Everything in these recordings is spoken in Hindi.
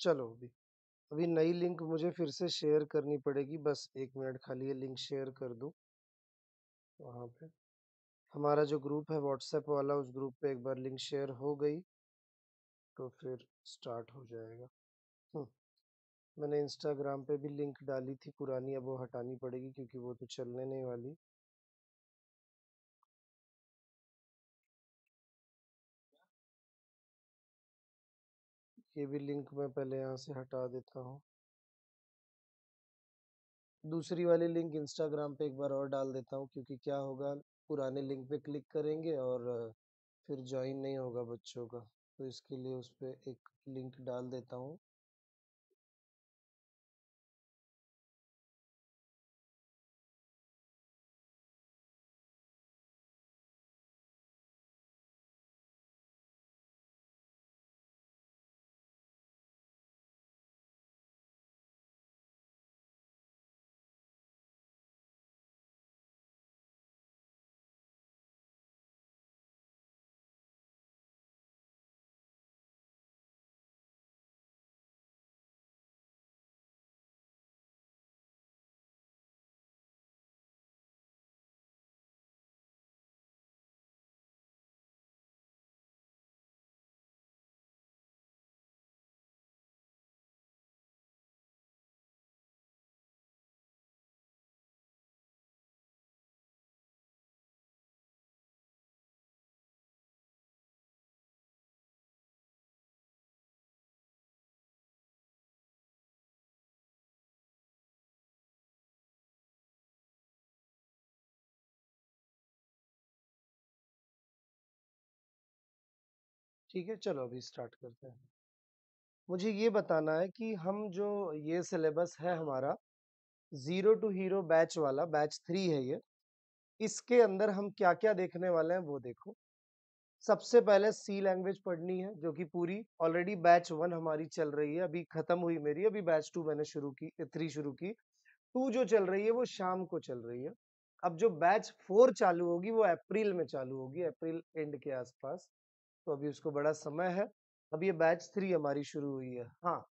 चलो अभी अभी नई लिंक मुझे फिर से शेयर करनी पड़ेगी बस एक मिनट खाली ये लिंक शेयर कर दूँ। वहाँ पे हमारा जो ग्रुप है व्हाट्सएप वाला उस ग्रुप पे एक बार लिंक शेयर हो गई तो फिर स्टार्ट हो जाएगा। हम्म, मैंने इंस्टाग्राम पे भी लिंक डाली थी पुरानी अब वो हटानी पड़ेगी क्योंकि वो तो चलने नहीं वाली। ये भी लिंक मैं पहले यहाँ से हटा देता हूँ। दूसरी वाली लिंक इंस्टाग्राम पे एक बार और डाल देता हूँ, क्योंकि क्या होगा, पुराने लिंक पे क्लिक करेंगे और फिर ज्वाइन नहीं होगा बच्चों का। तो इसके लिए उस पर एक लिंक डाल देता हूँ। ठीक है, चलो अभी स्टार्ट करते हैं। मुझे ये बताना है कि हम जो ये सिलेबस है हमारा, ज़ीरो टू हीरो बैच वाला, बैच थ्री है ये, इसके अंदर हम क्या क्या देखने वाले हैं वो देखो। सबसे पहले सी लैंग्वेज पढ़नी है, जो कि पूरी ऑलरेडी बैच वन हमारी चल रही है, अभी खत्म हुई मेरी, अभी बैच टू मैंने शुरू की थ्री शुरू की। टू जो चल रही है वो शाम को चल रही है। अब जो बैच फोर चालू होगी वो अप्रैल में चालू होगी, अप्रैल एंड के आसपास। तो अभी उसको बड़ा समय है, अब ये बैच थ्री हमारी शुरू हुई है। हाँ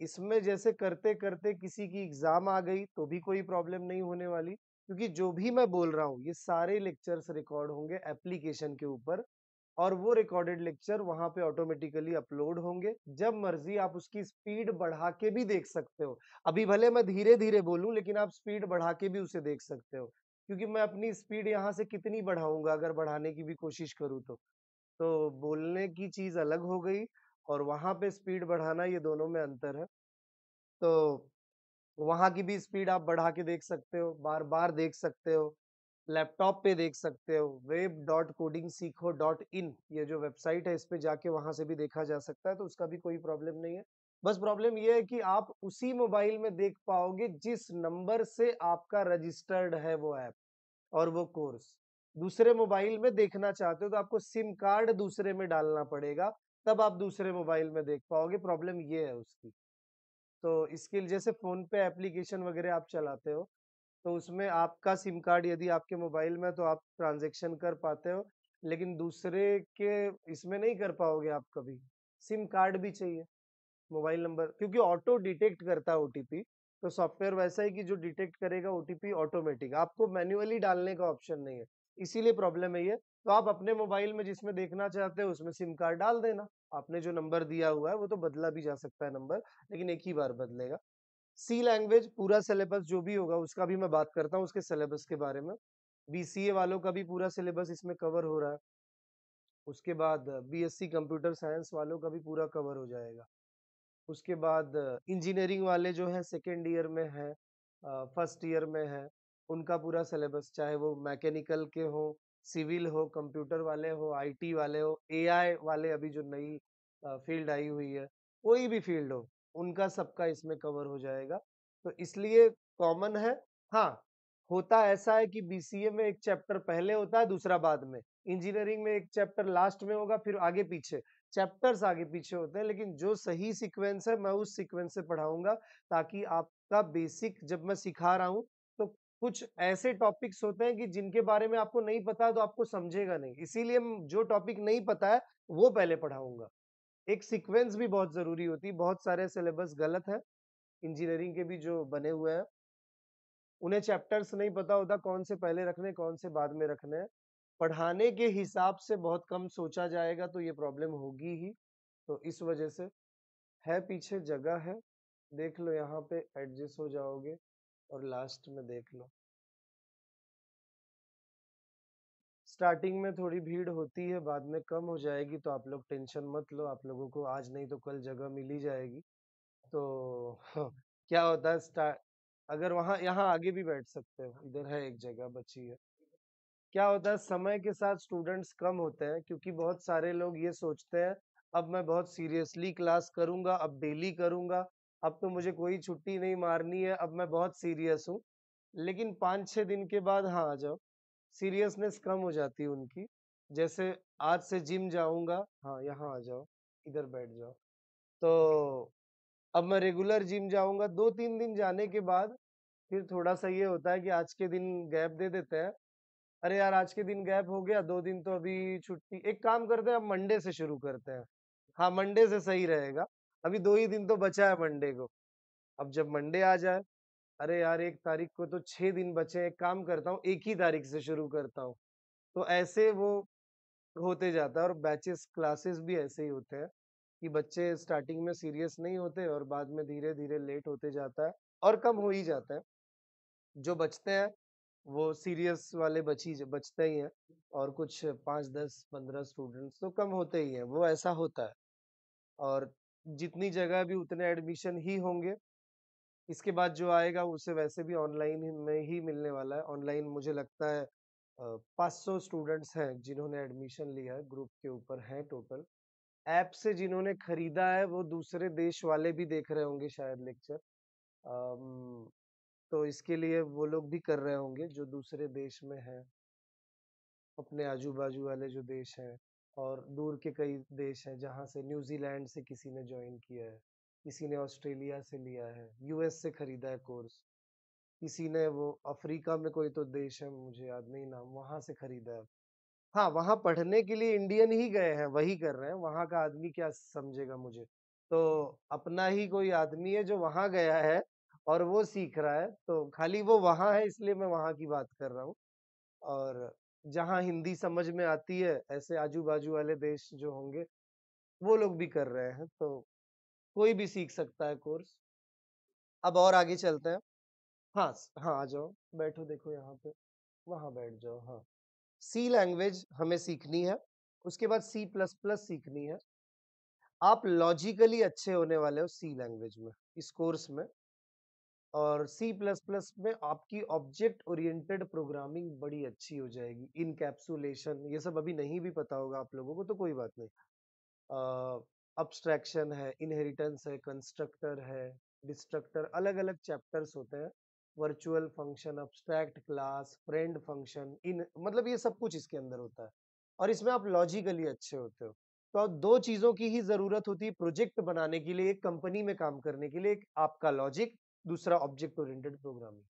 इसमें जैसे करते करते किसी की एग्ज़ाम आ गई तो भी कोई प्रॉब्लम नहीं होने वाली, क्योंकि जो भी मैं बोल रहा हूँ, ये सारे लेक्चर्स रिकॉर्ड होंगे एप्लीकेशन के ऊपर और वो रिकॉर्डेड लेक्चर वहाँ पे ऑटोमेटिकली अपलोड होंगे। जब मर्ज़ी आप उसकी स्पीड बढ़ा के भी देख सकते हो। अभी भले मैं धीरे धीरे बोलूँ, लेकिन आप स्पीड बढ़ा के भी उसे देख सकते हो, क्योंकि मैं अपनी स्पीड यहाँ से कितनी बढ़ाऊँगा अगर बढ़ाने की भी कोशिश करूँ तो। तो बोलने की चीज़ अलग हो गई और वहाँ पे स्पीड बढ़ाना ये दोनों में अंतर है। तो वहाँ की भी स्पीड आप बढ़ा के देख सकते हो बार बार देख सकते हो, लैपटॉप पे देख सकते हो वेब डॉट कोडिंग सीखो डॉट इन ये जो वेबसाइट है इस पे जाके वहाँ से भी देखा जा सकता है तो उसका भी कोई प्रॉब्लम नहीं है। बस प्रॉब्लम ये है कि आप उसी मोबाइल में देख पाओगे जिस नंबर से आपका रजिस्टर्ड है वो ऐप और वो कोर्स। दूसरे मोबाइल में देखना चाहते हो तो आपको सिम कार्ड दूसरे में डालना पड़ेगा, तब आप दूसरे मोबाइल में देख पाओगे, प्रॉब्लम ये है उसकी। तो इसके लिए जैसे फ़ोन पे एप्लीकेशन वगैरह आप चलाते हो तो उसमें आपका सिम कार्ड यदि आपके मोबाइल में तो आप ट्रांजेक्शन कर पाते हो, लेकिन दूसरे के इसमें नहीं कर पाओगे आप कभी। सिम कार्ड भी चाहिए, मोबाइल नंबर, क्योंकि ऑटो डिटेक्ट करता है ओटीपी तो सॉफ्टवेयर वैसा है कि जो डिटेक्ट करेगा ओटीपी ऑटोमेटिक, आपको मैन्युअली डालने का ऑप्शन नहीं है। इसीलिए प्रॉब्लम है ये। तो आप अपने मोबाइल में जिसमें देखना चाहते हो, उसमें सिम कार्ड डाल देना। आपने जो नंबर दिया हुआ है, वो तो बदला भी जा सकता है नंबर, लेकिन एक ही बार बदलेगा। सी लैंग्वेज, पूरा सिलेबस जो भी होगा, उसका भी मैं बात करता हूँ उसके सिलेबस के बारे में। बीसीए वालों का भी पूरा सिलेबस इसमें कवर हो रहा है। उसके बाद बीएससी कंप्यूटर साइंस वालों का भी पूरा कवर हो जाएगा। उसके बाद इंजीनियरिंग वाले जो है, सेकेंड ईयर में है फ़र्स्ट ईयर में है। उनका पूरा सिलेबस, चाहे वो मैकेनिकल के हो, सिविल हो, कंप्यूटर वाले हो, आईटी वाले हो, एआई वाले अभी जो नई फ़ील्ड आई हुई है, कोई भी फ़ील्ड हो, उनका सबका इसमें कवर हो जाएगा। तो इसलिए कॉमन है। हाँ होता ऐसा है कि बीसीए में एक चैप्टर पहले होता है, दूसरा बाद में। इंजीनियरिंग में एक चैप्टर लास्ट में होगा, फिर आगे पीछे। चैप्टर्स आगे पीछे होते हैं, लेकिन जो सही सीक्वेंस है, मैं उस सीक्वेंस से पढ़ाऊँगा, ताकि आपका बेसिक जब मैं सिखा रहा हूँ कुछ ऐसे टॉपिक्स होते हैं कि जिनके बारे में आपको नहीं पता है तो आपको समझेगा नहीं। इसीलिए जो टॉपिक नहीं पता है वो पहले पढ़ाऊँगा। एक सीक्वेंस भी बहुत ज़रूरी होती है, बहुत सारे सिलेबस गलत है, इंजीनियरिंग के भी जो बने हुए हैं। उन्हें चैप्टर्स नहीं पता होता कौन से पहले रखने कौन से बाद में रखने हैं। पढ़ाने के हिसाब से बहुत कम सोचा जाएगा तो ये प्रॉब्लम होगी ही, तो इस वजह से है पीछे जगह है, देख लो यहाँ पे एडजस्ट हो जाओगे। और लास्ट में देख लो। स्टार्टिंग में थोड़ी भीड़ होती है, बाद में कम हो जाएगी तो आप लोग टेंशन मत लो, आप लोगों को आज नहीं तो कल जगह मिल ही जाएगी। तो क्या होता है स्टा अगर वहाँ यहाँ आगे भी बैठ सकते हो, इधर है एक जगह बची है। क्या होता है समय के साथ स्टूडेंट्स कम होते हैं क्योंकि बहुत सारे लोग ये सोचते हैं, अब मैं बहुत सीरियसली क्लास करूँगा अब डेली करूँगा, अब तो मुझे कोई छुट्टी नहीं मारनी है, अब मैं बहुत सीरियस हूँ। लेकिन 5-6 दिन के बाद हाँ, आ जाओ, सीरियसनेस कम हो जाती है उनकी। जैसे आज से जिम जाऊँगा हाँ, यहाँ आ जाओ, इधर बैठ जाओ। तो अब मैं रेगुलर जिम जाऊँगा, 2-3 दिन जाने के बाद फिर थोड़ा-सा ये होता है कि आज के दिन गैप दे देते हैं। अरे यार! आज के दिन गैप हो गया, दो दिन तो अभी छुट्टी एक काम करते हैं अब मंडे से शुरू करते हैं। हाँ, मंडे से सही रहेगा, अभी दो ही दिन तो बचा है मंडे को। अब जब मंडे आ जाए, अरे यार! एक तारीख को तो 6 दिन बचे एक काम करता हूँ एक ही तारीख से शुरू करता हूँ। तो ऐसे वो होते जाता है और बैचेस क्लासेस भी ऐसे ही होते हैं, कि बच्चे स्टार्टिंग में सीरियस नहीं होते और बाद में धीरे-धीरे लेट होते जाता है और कम हो ही जाता है। जो बचते हैं, वो सीरियस वाले बच बचते ही हैं और कुछ 5, 10, 15 स्टूडेंट्स तो कम होते ही हैं, वो ऐसा होता है। और जितनी जगह भी उतने एडमिशन ही होंगे। इसके बाद जो आएगा उसे वैसे भी ऑनलाइन में ही मिलने वाला है। ऑनलाइन मुझे लगता है अ, 500 स्टूडेंट्स हैं जिन्होंने एडमिशन लिया है, ग्रुप के ऊपर हैं टोटल। ऐप से जिन्होंने खरीदा है वो दूसरे देश वाले भी देख रहे होंगे शायद लेक्चर। तो इसके लिए वो लोग भी कर रहे होंगे जो दूसरे देश में हैं। अपने आजू-बाजू वाले जो देश हैं और दूर के कई देश हैं जहाँ से न्यूज़ीलैंड से किसी ने ज्वाइन किया है, किसी ने ऑस्ट्रेलिया से लिया है, यूएस से खरीदा है कोर्स। किसी ने वो अफ्रीका में कोई तो देश है मुझे याद नहीं नाम, वहाँ से खरीदा है। हाँ, वहाँ पढ़ने के लिए इंडियन ही गए हैं, वही कर रहे हैं, वहाँ का आदमी क्या समझेगा मुझे। तो अपना ही कोई आदमी है जो वहाँ गया है और वो सीख रहा है, तो खाली वो वहाँ है इसलिए मैं वहाँ की बात कर रहा हूँ। और जहाँ हिंदी समझ में आती है, ऐसे आजू-बाजू वाले देश जो होंगे, वो लोग भी कर रहे हैं, तो कोई भी सीख सकता है कोर्स। अब और आगे चलते हैं। हाँ, हाँ, आ जाओ, बैठो देखो यहाँ पे, वहाँ बैठ जाओ, हाँ। सी लैंग्वेज हमें सीखनी है, उसके बाद सी प्लस प्लस सीखनी है। आप लॉजिकली अच्छे होने वाले हो सी लैंग्वेज में, इस कोर्स में। और प्लस में आपकी ऑब्जेक्ट ओरिएंटेड प्रोग्रामिंग बड़ी अच्छी हो जाएगी, इनकैप्सुलेशन ये सब अभी नहीं भी पता होगा आप लोगों को तो कोई बात नहीं। अ, एब्स्ट्रैक्शन है, इनहेरिटेंस है, कंस्ट्रक्टर है, डिस्ट्रक्टर अलग-अलग चैप्टर्स होते हैं। Virtual function, abstract class, friend function, इन मतलब ये सब कुछ इसके अंदर होता है। और इसमें आप लॉजिकली अच्छे होते हो। तो दो चीज़ों की ही ज़रूरत होती है प्रोजेक्ट बनाने के लिए, एक कंपनी में काम करने के लिए, एक आपका लॉजिक, दूसरा ऑब्जेक्ट ओरिएंटेड प्रोग्रामिंग।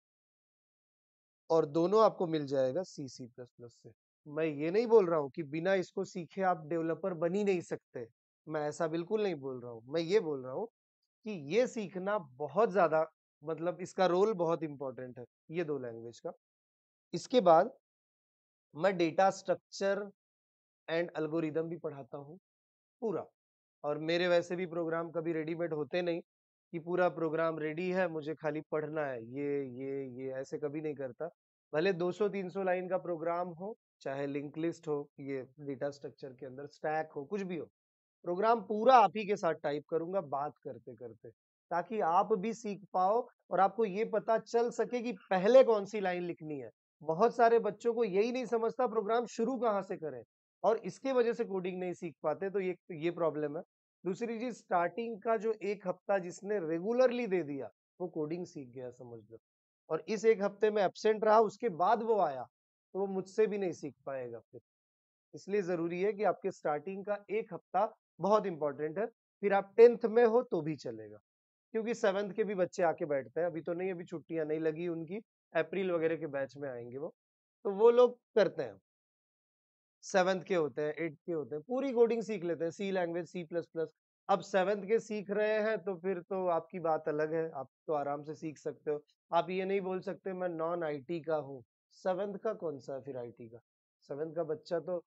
और दोनों आपको मिल जाएगा सी, सी प्लस प्लस से। मैं ये नहीं बोल रहा हूँ कि बिना इसको सीखे आप डेवलपर बन ही नहीं सकते, मैं ऐसा बिल्कुल नहीं बोल रहा हूँ। मैं ये बोल रहा हूँ कि ये सीखना बहुत ज़्यादा मतलब इसका रोल बहुत इम्पोर्टेंट है, ये दो लैंग्वेज का। इसके बाद मैं डेटा स्ट्रक्चर एंड एल्गोरिदम भी पढ़ाता हूँ, पूरा। और मेरे वैसे भी प्रोग्राम कभी रेडीमेड होते नहीं, कि पूरा प्रोग्राम रेडी है, मुझे खाली पढ़ना है, ये, ये, ये ऐसे कभी नहीं करता। भले 200-300 लाइन का प्रोग्राम हो, चाहे लिंक लिस्ट हो, ये डेटा स्ट्रक्चर के अंदर स्टैक हो, कुछ भी हो। प्रोग्राम पूरा आप ही के साथ टाइप करूँगा बात करते-करते, ताकि आप भी सीख पाओ और आपको ये पता चल सके कि पहले कौन-सी लाइन लिखनी है। बहुत सारे बच्चों को यही नहीं समझता प्रोग्राम शुरू कहाँ से करें और इसके वजह से कोडिंग नहीं सीख पाते, तो ये ये प्रॉब्लम है। दूसरी चीज़ स्टार्टिंग का जो एक हफ़्ता जिसने रेगुलरली दे दिया, वो कोडिंग सीख गया समझ लो। और इस एक हफ़्ते में एबसेंट रहा, उसके बाद वो आया, तो वो मुझसे भी नहीं सीख पाएगा फिर। इसलिए ज़रूरी है कि आपके स्टार्टिंग का एक हफ़्ता बहुत इंपॉर्टेंट है, फिर आप 10th में हो तो भी चलेगा। क्योंकि 7th के भी बच्चे आके बैठते हैं, अभी तो नहीं, अभी छुट्टियाँ नहीं लगी उनकी, अप्रैल वगैरह के बैच में आएँगे वो, तो वो लोग करते हैं। 7th के होते हैं, 8th के होते हैं, पूरी कोडिंग सीख लेते हैं, C language, C plus plus अब 7th के सीख रहे हैं तो फिर तो आपकी बात अलग है, आप तो आराम से सीख सकते हो। आप ये नहीं बोल सकते मैं नॉन आईटी का हूँ, 7th का कौन-सा है फिर आईटी का? 7th का बच्चा तो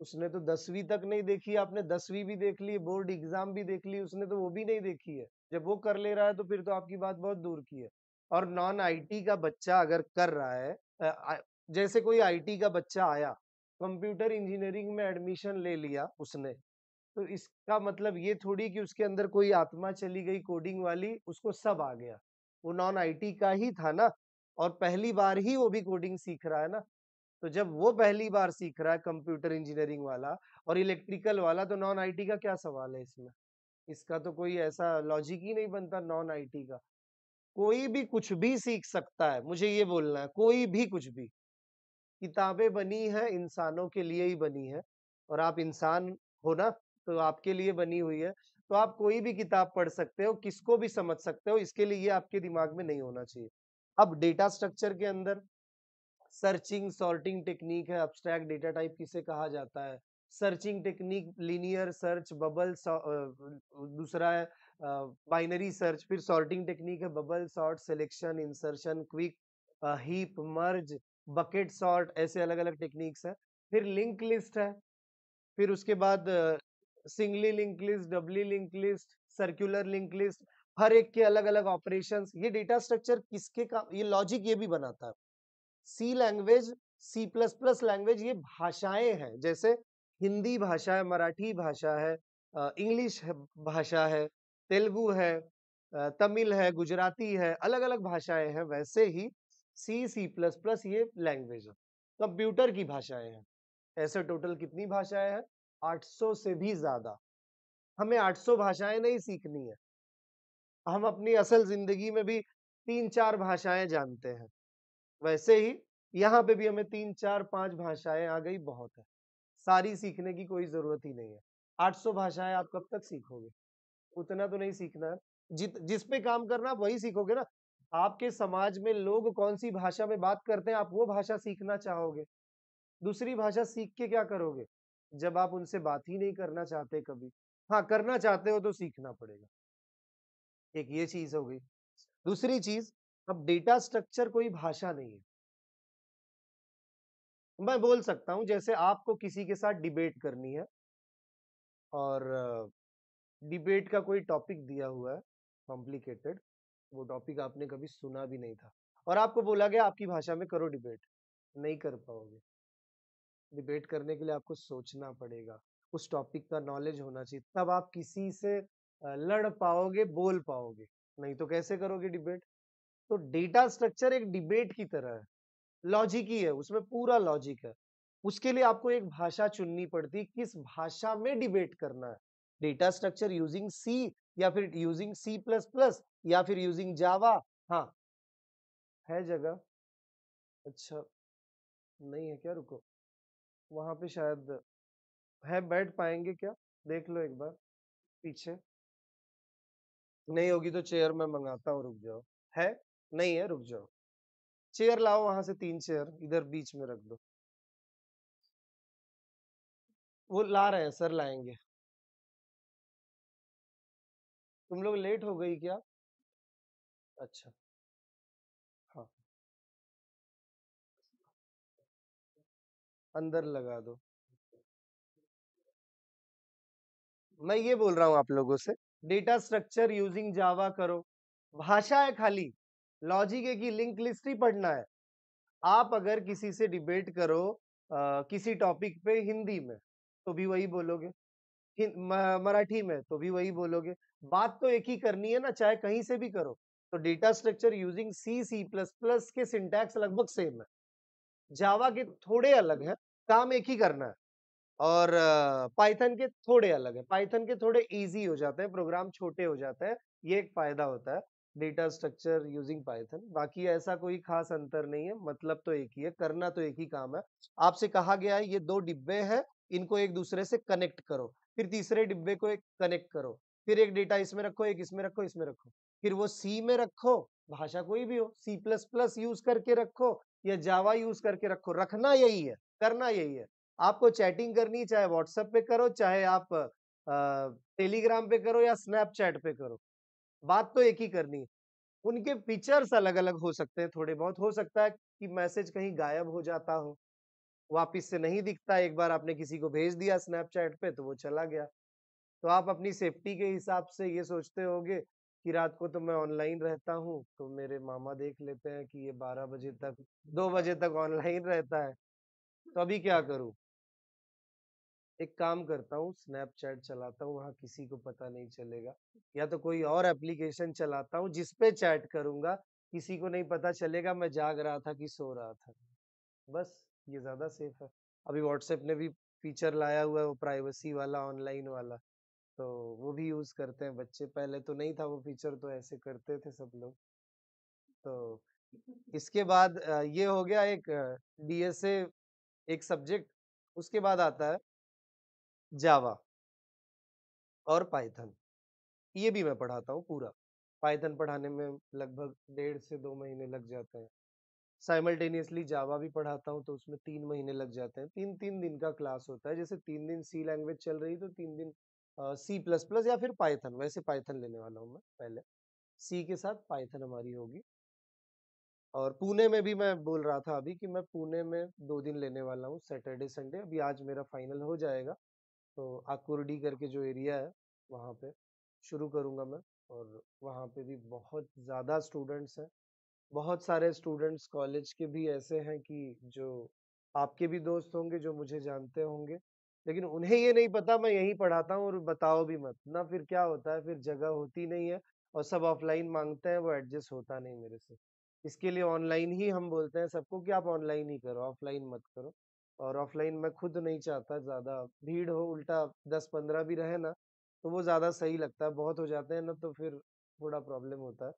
उसने तो 10वीं तक नहीं देखी आपने 10वीं भी देख ली, बोर्ड एग्ज़ाम भी देख ली, उसने तो वो भी नहीं देखी है। जब वो कर ले रहा है तो फिर तो आपकी बात बहुत दूर की है। और नॉन आईटी का बच्चा अगर कर रहा है जैसे कोई आईटी का बच्चा आया, कंप्यूटर इंजीनियरिंग में एडमिशन ले लिया उसने, तो इसका मतलब ये थोड़ी कि उसके अंदर कोई आत्मा चली गई कोडिंग वाली, उसको सब आ गया। वो नॉन आईटी का ही था ना और पहली बार ही वो भी कोडिंग सीख रहा है ना। तो जब वो पहली बार सीख रहा है कंप्यूटर इंजीनियरिंग वाला और इलेक्ट्रिकल वाला तो नॉन आईटी का क्या सवाल है इसमें? इसका तो कोई ऐसा लॉजिक ही नहीं बनता नॉन आईटी का। कोई भी कुछ भी सीख सकता है, मुझे ये बोलना है, कोई भी कुछ भी। किताबें बनी हैं इंसानों के लिए ही बनी है और आप इंसान हो ना, तो आपके लिए बनी हुई है। तो आप कोई भी किताब पढ़ सकते हो, किसको भी समझ सकते हो, इसके लिए आपके दिमाग में नहीं होना चाहिए। अब डेटा स्ट्रक्चर के अंदर सर्चिंग, सॉर्टिंग टेक्निक है, एब्स्ट्रैक्ट डेटा टाइप किसे कहा जाता है? Searching technique linear search, bubble दूसरा है बाइनरी सर्च, फिर सॉर्टिंग टेक्निक है bubble sort, selection, insertion, quick heap, merge, bucket sort ऐसे अलग-अलग टेक्निक्स है फिर लिंक लिस्ट है, फिर उसके बाद singly link list, doubly link list, circular link list, हर एक के अलग-अलग ऑपरेशंस। ये डेटा स्ट्रक्चर किसके काम ये लॉजिक ये भी बनाता है। C language, C plus plus language ये भाषाएँ हैं, जैसे हिंदी भाषा है, मराठी भाषा है इंग्लिश भाषा है, तेलुगु है तमिल है, गुजराती है, अलग-अलग भाषाएँ हैं, वैसे ही सी, सी प्लस प्लस ये लैंग्वेज है। कंप्यूटर की भाषाएँ हैं। ऐसे टोटल कितनी भाषाएँ हैं? 800 से भी ज़्यादा। हमें 800 भाषाएँ नहीं सीखनी है। हम अपनी असल ज़िंदगी में भी तीन चार भाषाएँ जानते हैं। वैसे ही यहाँ पे भी हमें 3, 4, 5 भाषाएँ आ गई बहुत है। सारी सीखने की कोई ज़रूरत ही नहीं है। 800 भाषाएँ आप कब तक सीखोगे? उतना तो नहीं सीखना है। जित जिस पे काम करना आप वही सीखोगे ना। आपके समाज में लोग कौन-सी भाषा में बात करते हैं, आप वो भाषा सीखना चाहोगे। दूसरी भाषा सीख के क्या करोगे? जब आप उनसे बात ही नहीं करना चाहते कभी। हाँ, करना चाहते हो तो सीखना पड़ेगा। एक ये चीज़ हो गई। दूसरी चीज़, अब डेटा स्ट्रक्चर कोई भाषा नहीं है। मैं बोल सकता हूँ जैसे आपको किसी के साथ डिबेट करनी है और डिबेट का कोई टॉपिक दिया हुआ है, कॉम्प्लिकेटेड, वो टॉपिक आपने कभी सुना भी नहीं था और आपको बोला गया आपकी भाषा में करो डिबेट, नहीं कर पाओगे। डिबेट करने के लिए आपको सोचना पड़ेगा, उस टॉपिक का नॉलेज होना चाहिए, तब आप किसी से लड़ पाओगे, बोल पाओगे, नहीं तो कैसे करोगे डिबेट? तो डेटा स्ट्रक्चर एक डिबेट की तरह है, लॉजिक ही है, उसमें पूरा लॉजिक है। उसके लिए आपको एक भाषा चुननी पड़ती किस भाषा में डिबेट करना है। डेटा स्ट्रक्चर यूजिंग सी या फिर यूजिंग सी प्लस प्लस या फिर यूजिंग जावा हाँ। है जगह? अच्छा। नहीं है क्या? रुको। वहाँ पे शायद है, बैठ पाएँगे क्या? देख लो एक बार, पीछे। नहीं होगी तो चेयर मैं मंगाता हूँ, रुक जाओ। है? नहीं है, रुक जाओ। चेयर लाओ वहाँ से तीन चेयर, इधर बीच में रख दो। वो ला रहे हैं, सर लाएँगे तुम लोग लेट हो गई क्या? अच्छा। हाँ। अंदर लगा दो। मैं ये बोल रहा हूँ आप लोगों से, डेटा स्ट्रक्चर यूजिंग जावा करो। भाषा है खाली, लॉजिक है कि लिंक लिस्ट ही पढ़ना है। आप अगर किसी से डिबेट करो अ, किसी टॉपिक पे हिंदी में, तो भी वही बोलोगे। मराठी में, तो भी वही बोलोगे। बात तो एक ही करनी है ना, चाहे कहीं से भी करो। तो data structure using C, C plus plus के सिंटैक्स लगभग सेम है। जावा के थोड़े अलग हैं, काम एक ही करना है और पाइथन के थोड़े अलग हैं। पाइथन के थोड़े ईज़ी हो जाते हैं, प्रोग्राम छोटे हो जाते हैं, ये एक फ़ायदा होता है, डेटा स्ट्रक्चर यूजिंग पाइथन। बाकी ऐसा कोई ख़ास अंतर नहीं है, मतलब तो एक ही है, करना तो एक ही काम है। आपसे कहा गया है ये दो डिब्बे हैं, इनको एक-दूसरे से कनेक्ट करो, फिर तीसरे डिब्बे को एक कनेक्ट करो, फिर एक डेटा इसमें रखो, एक इसमें रखो, इसमें रखो। फिर वो सी में रखो, भाषा कोई भी हो, सी प्लस प्लस यूज़ करके रखो या जावा यूज़ करके रखो, रखना यही है, करना यही है। आपको चैटिंग करनी चाहे व्हाट्सएप पे करो, चाहे आप टेलीग्राम पे करो या स्नैपचैट पे करो, बात तो एक ही करनी है। उनके फीचर्स अलग-अलग हो सकते हैं थोड़े बहुत, हो सकता है कि मैसेज कहीं गायब हो जाता हो, वापिस से नहीं दिखता, एक बार आपने किसी को भेज दिया स्नैपचैट पे तो वो चला गया। तो आप अपनी सेफ्टी के हिसाब से ये सोचते होंगे कि रात को तो मैं ऑनलाइन रहता हूँ, तो मेरे मामा देख लेते हैं कि ये 12 बजे तक 2 बजे तक ऑनलाइन रहता है, तो अभी क्या करूँ? एक काम करता हूँ, स्नैपचैट चलाता हूँ, वहाँ किसी को पता नहीं चलेगा, या तो कोई और एप्लीकेशन चलाता हूँ जिस पे चैट करूँगा, किसी को नहीं पता चलेगा मैं जाग रहा था कि सो रहा था। बस, ये ज़्यादा सेफ़ है। अभी व्हाट्सऐप ने भी फीचर लाया हुआ है वो प्राइवेसी वाला, ऑनलाइन वाला, तो वो भी यूज़ करते हैं बच्चे, पहले तो नहीं था वो फीचर तो ऐसे करते थे सब लोग। तो इसके बाद ये हो गया एक डीएसए एक सब्जेक्ट, उसके बाद आता है जावा। और पाइथन, ये भी मैं पढ़ाता हूँ पूरा। पाइथन पढ़ाने में लगभग डेढ़ से दो महीने लग जाते हैं। साइमल्टेनियसली जावा भी पढ़ाता हूँ तो उसमें तीन महीने लग जाते हैं, 3-3 दिन का क्लास होता है, जैसे तीन दिन सी लैंग्वेज चल रही तो तीन दिन सी प्लस प्लस या फिर पाइथन, वैसे पाइथन लेने वाला हूँ मैं पहले। सी के साथ पाइथन हमारी होगी। और पुणे में भी मैं बोल रहा था अभी कि मैं पुणे में दो दिन लेने वाला हूँ, सैटरडे, संडे, अभी आज मेरा फाइनल हो जाएगा, तो आकुर्डी करके जो एरिया है, वहाँ पे शुरू करूँगा मैं और वहाँ पे भी बहुत ज़्यादा स्टूडेंट्स हैं। बहुत सारे स्टूडेंट्स कॉलेज के भी ऐसे हैं कि जो आपके भी दोस्त होंगे, जो मुझे जानते होंगे, लेकिन उन्हें ये नहीं पता मैं यहीं पढ़ाता हूँ और बताओ भी मत, ना फिर क्या होता है, फिर जगह होती नहीं है और सब ऑफ़लाइन मांगते हैं, वो एडजस्ट होता नहीं मेरे से। इसके लिए ऑनलाइन ही हम बोलते हैं सबको कि आप ऑनलाइन ही करो, ऑफ़लाइन मत करो और ऑफ़लाइन मैं खुद नहीं चाहता ज़्यादा भीड़ हो, उल्टा 10-15 भी रहे ना, तो वो ज़्यादा सही लगता है, बहुत हो जाते हैं ना तो फिर थोड़ा प्रॉब्लम होता है।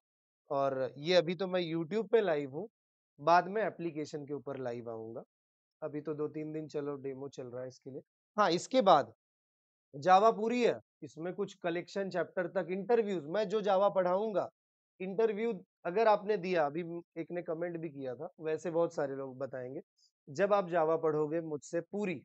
और ये अभी तो मैं यूट्यूब पे लाइव हूँ, बाद में एप्लीकेशन के ऊपर लाइव आऊँगा। अभी तो 2-3 दिन चलो डेमो चल रहा है इसके लिए। हाँ, इसके बाद जावा पूरी है, इसमें कुछ कलेक्शन चैप्टर तक इंटरव्यूज़ मैं जो जावा पढ़ाऊँगा इंटरव्यू अगर आपने दिया, अभी एक ने कमेंट भी किया था, वैसे बहुत सारे लोग बताएँगे जब आप जावा पढ़ोगे मुझसे पूरी,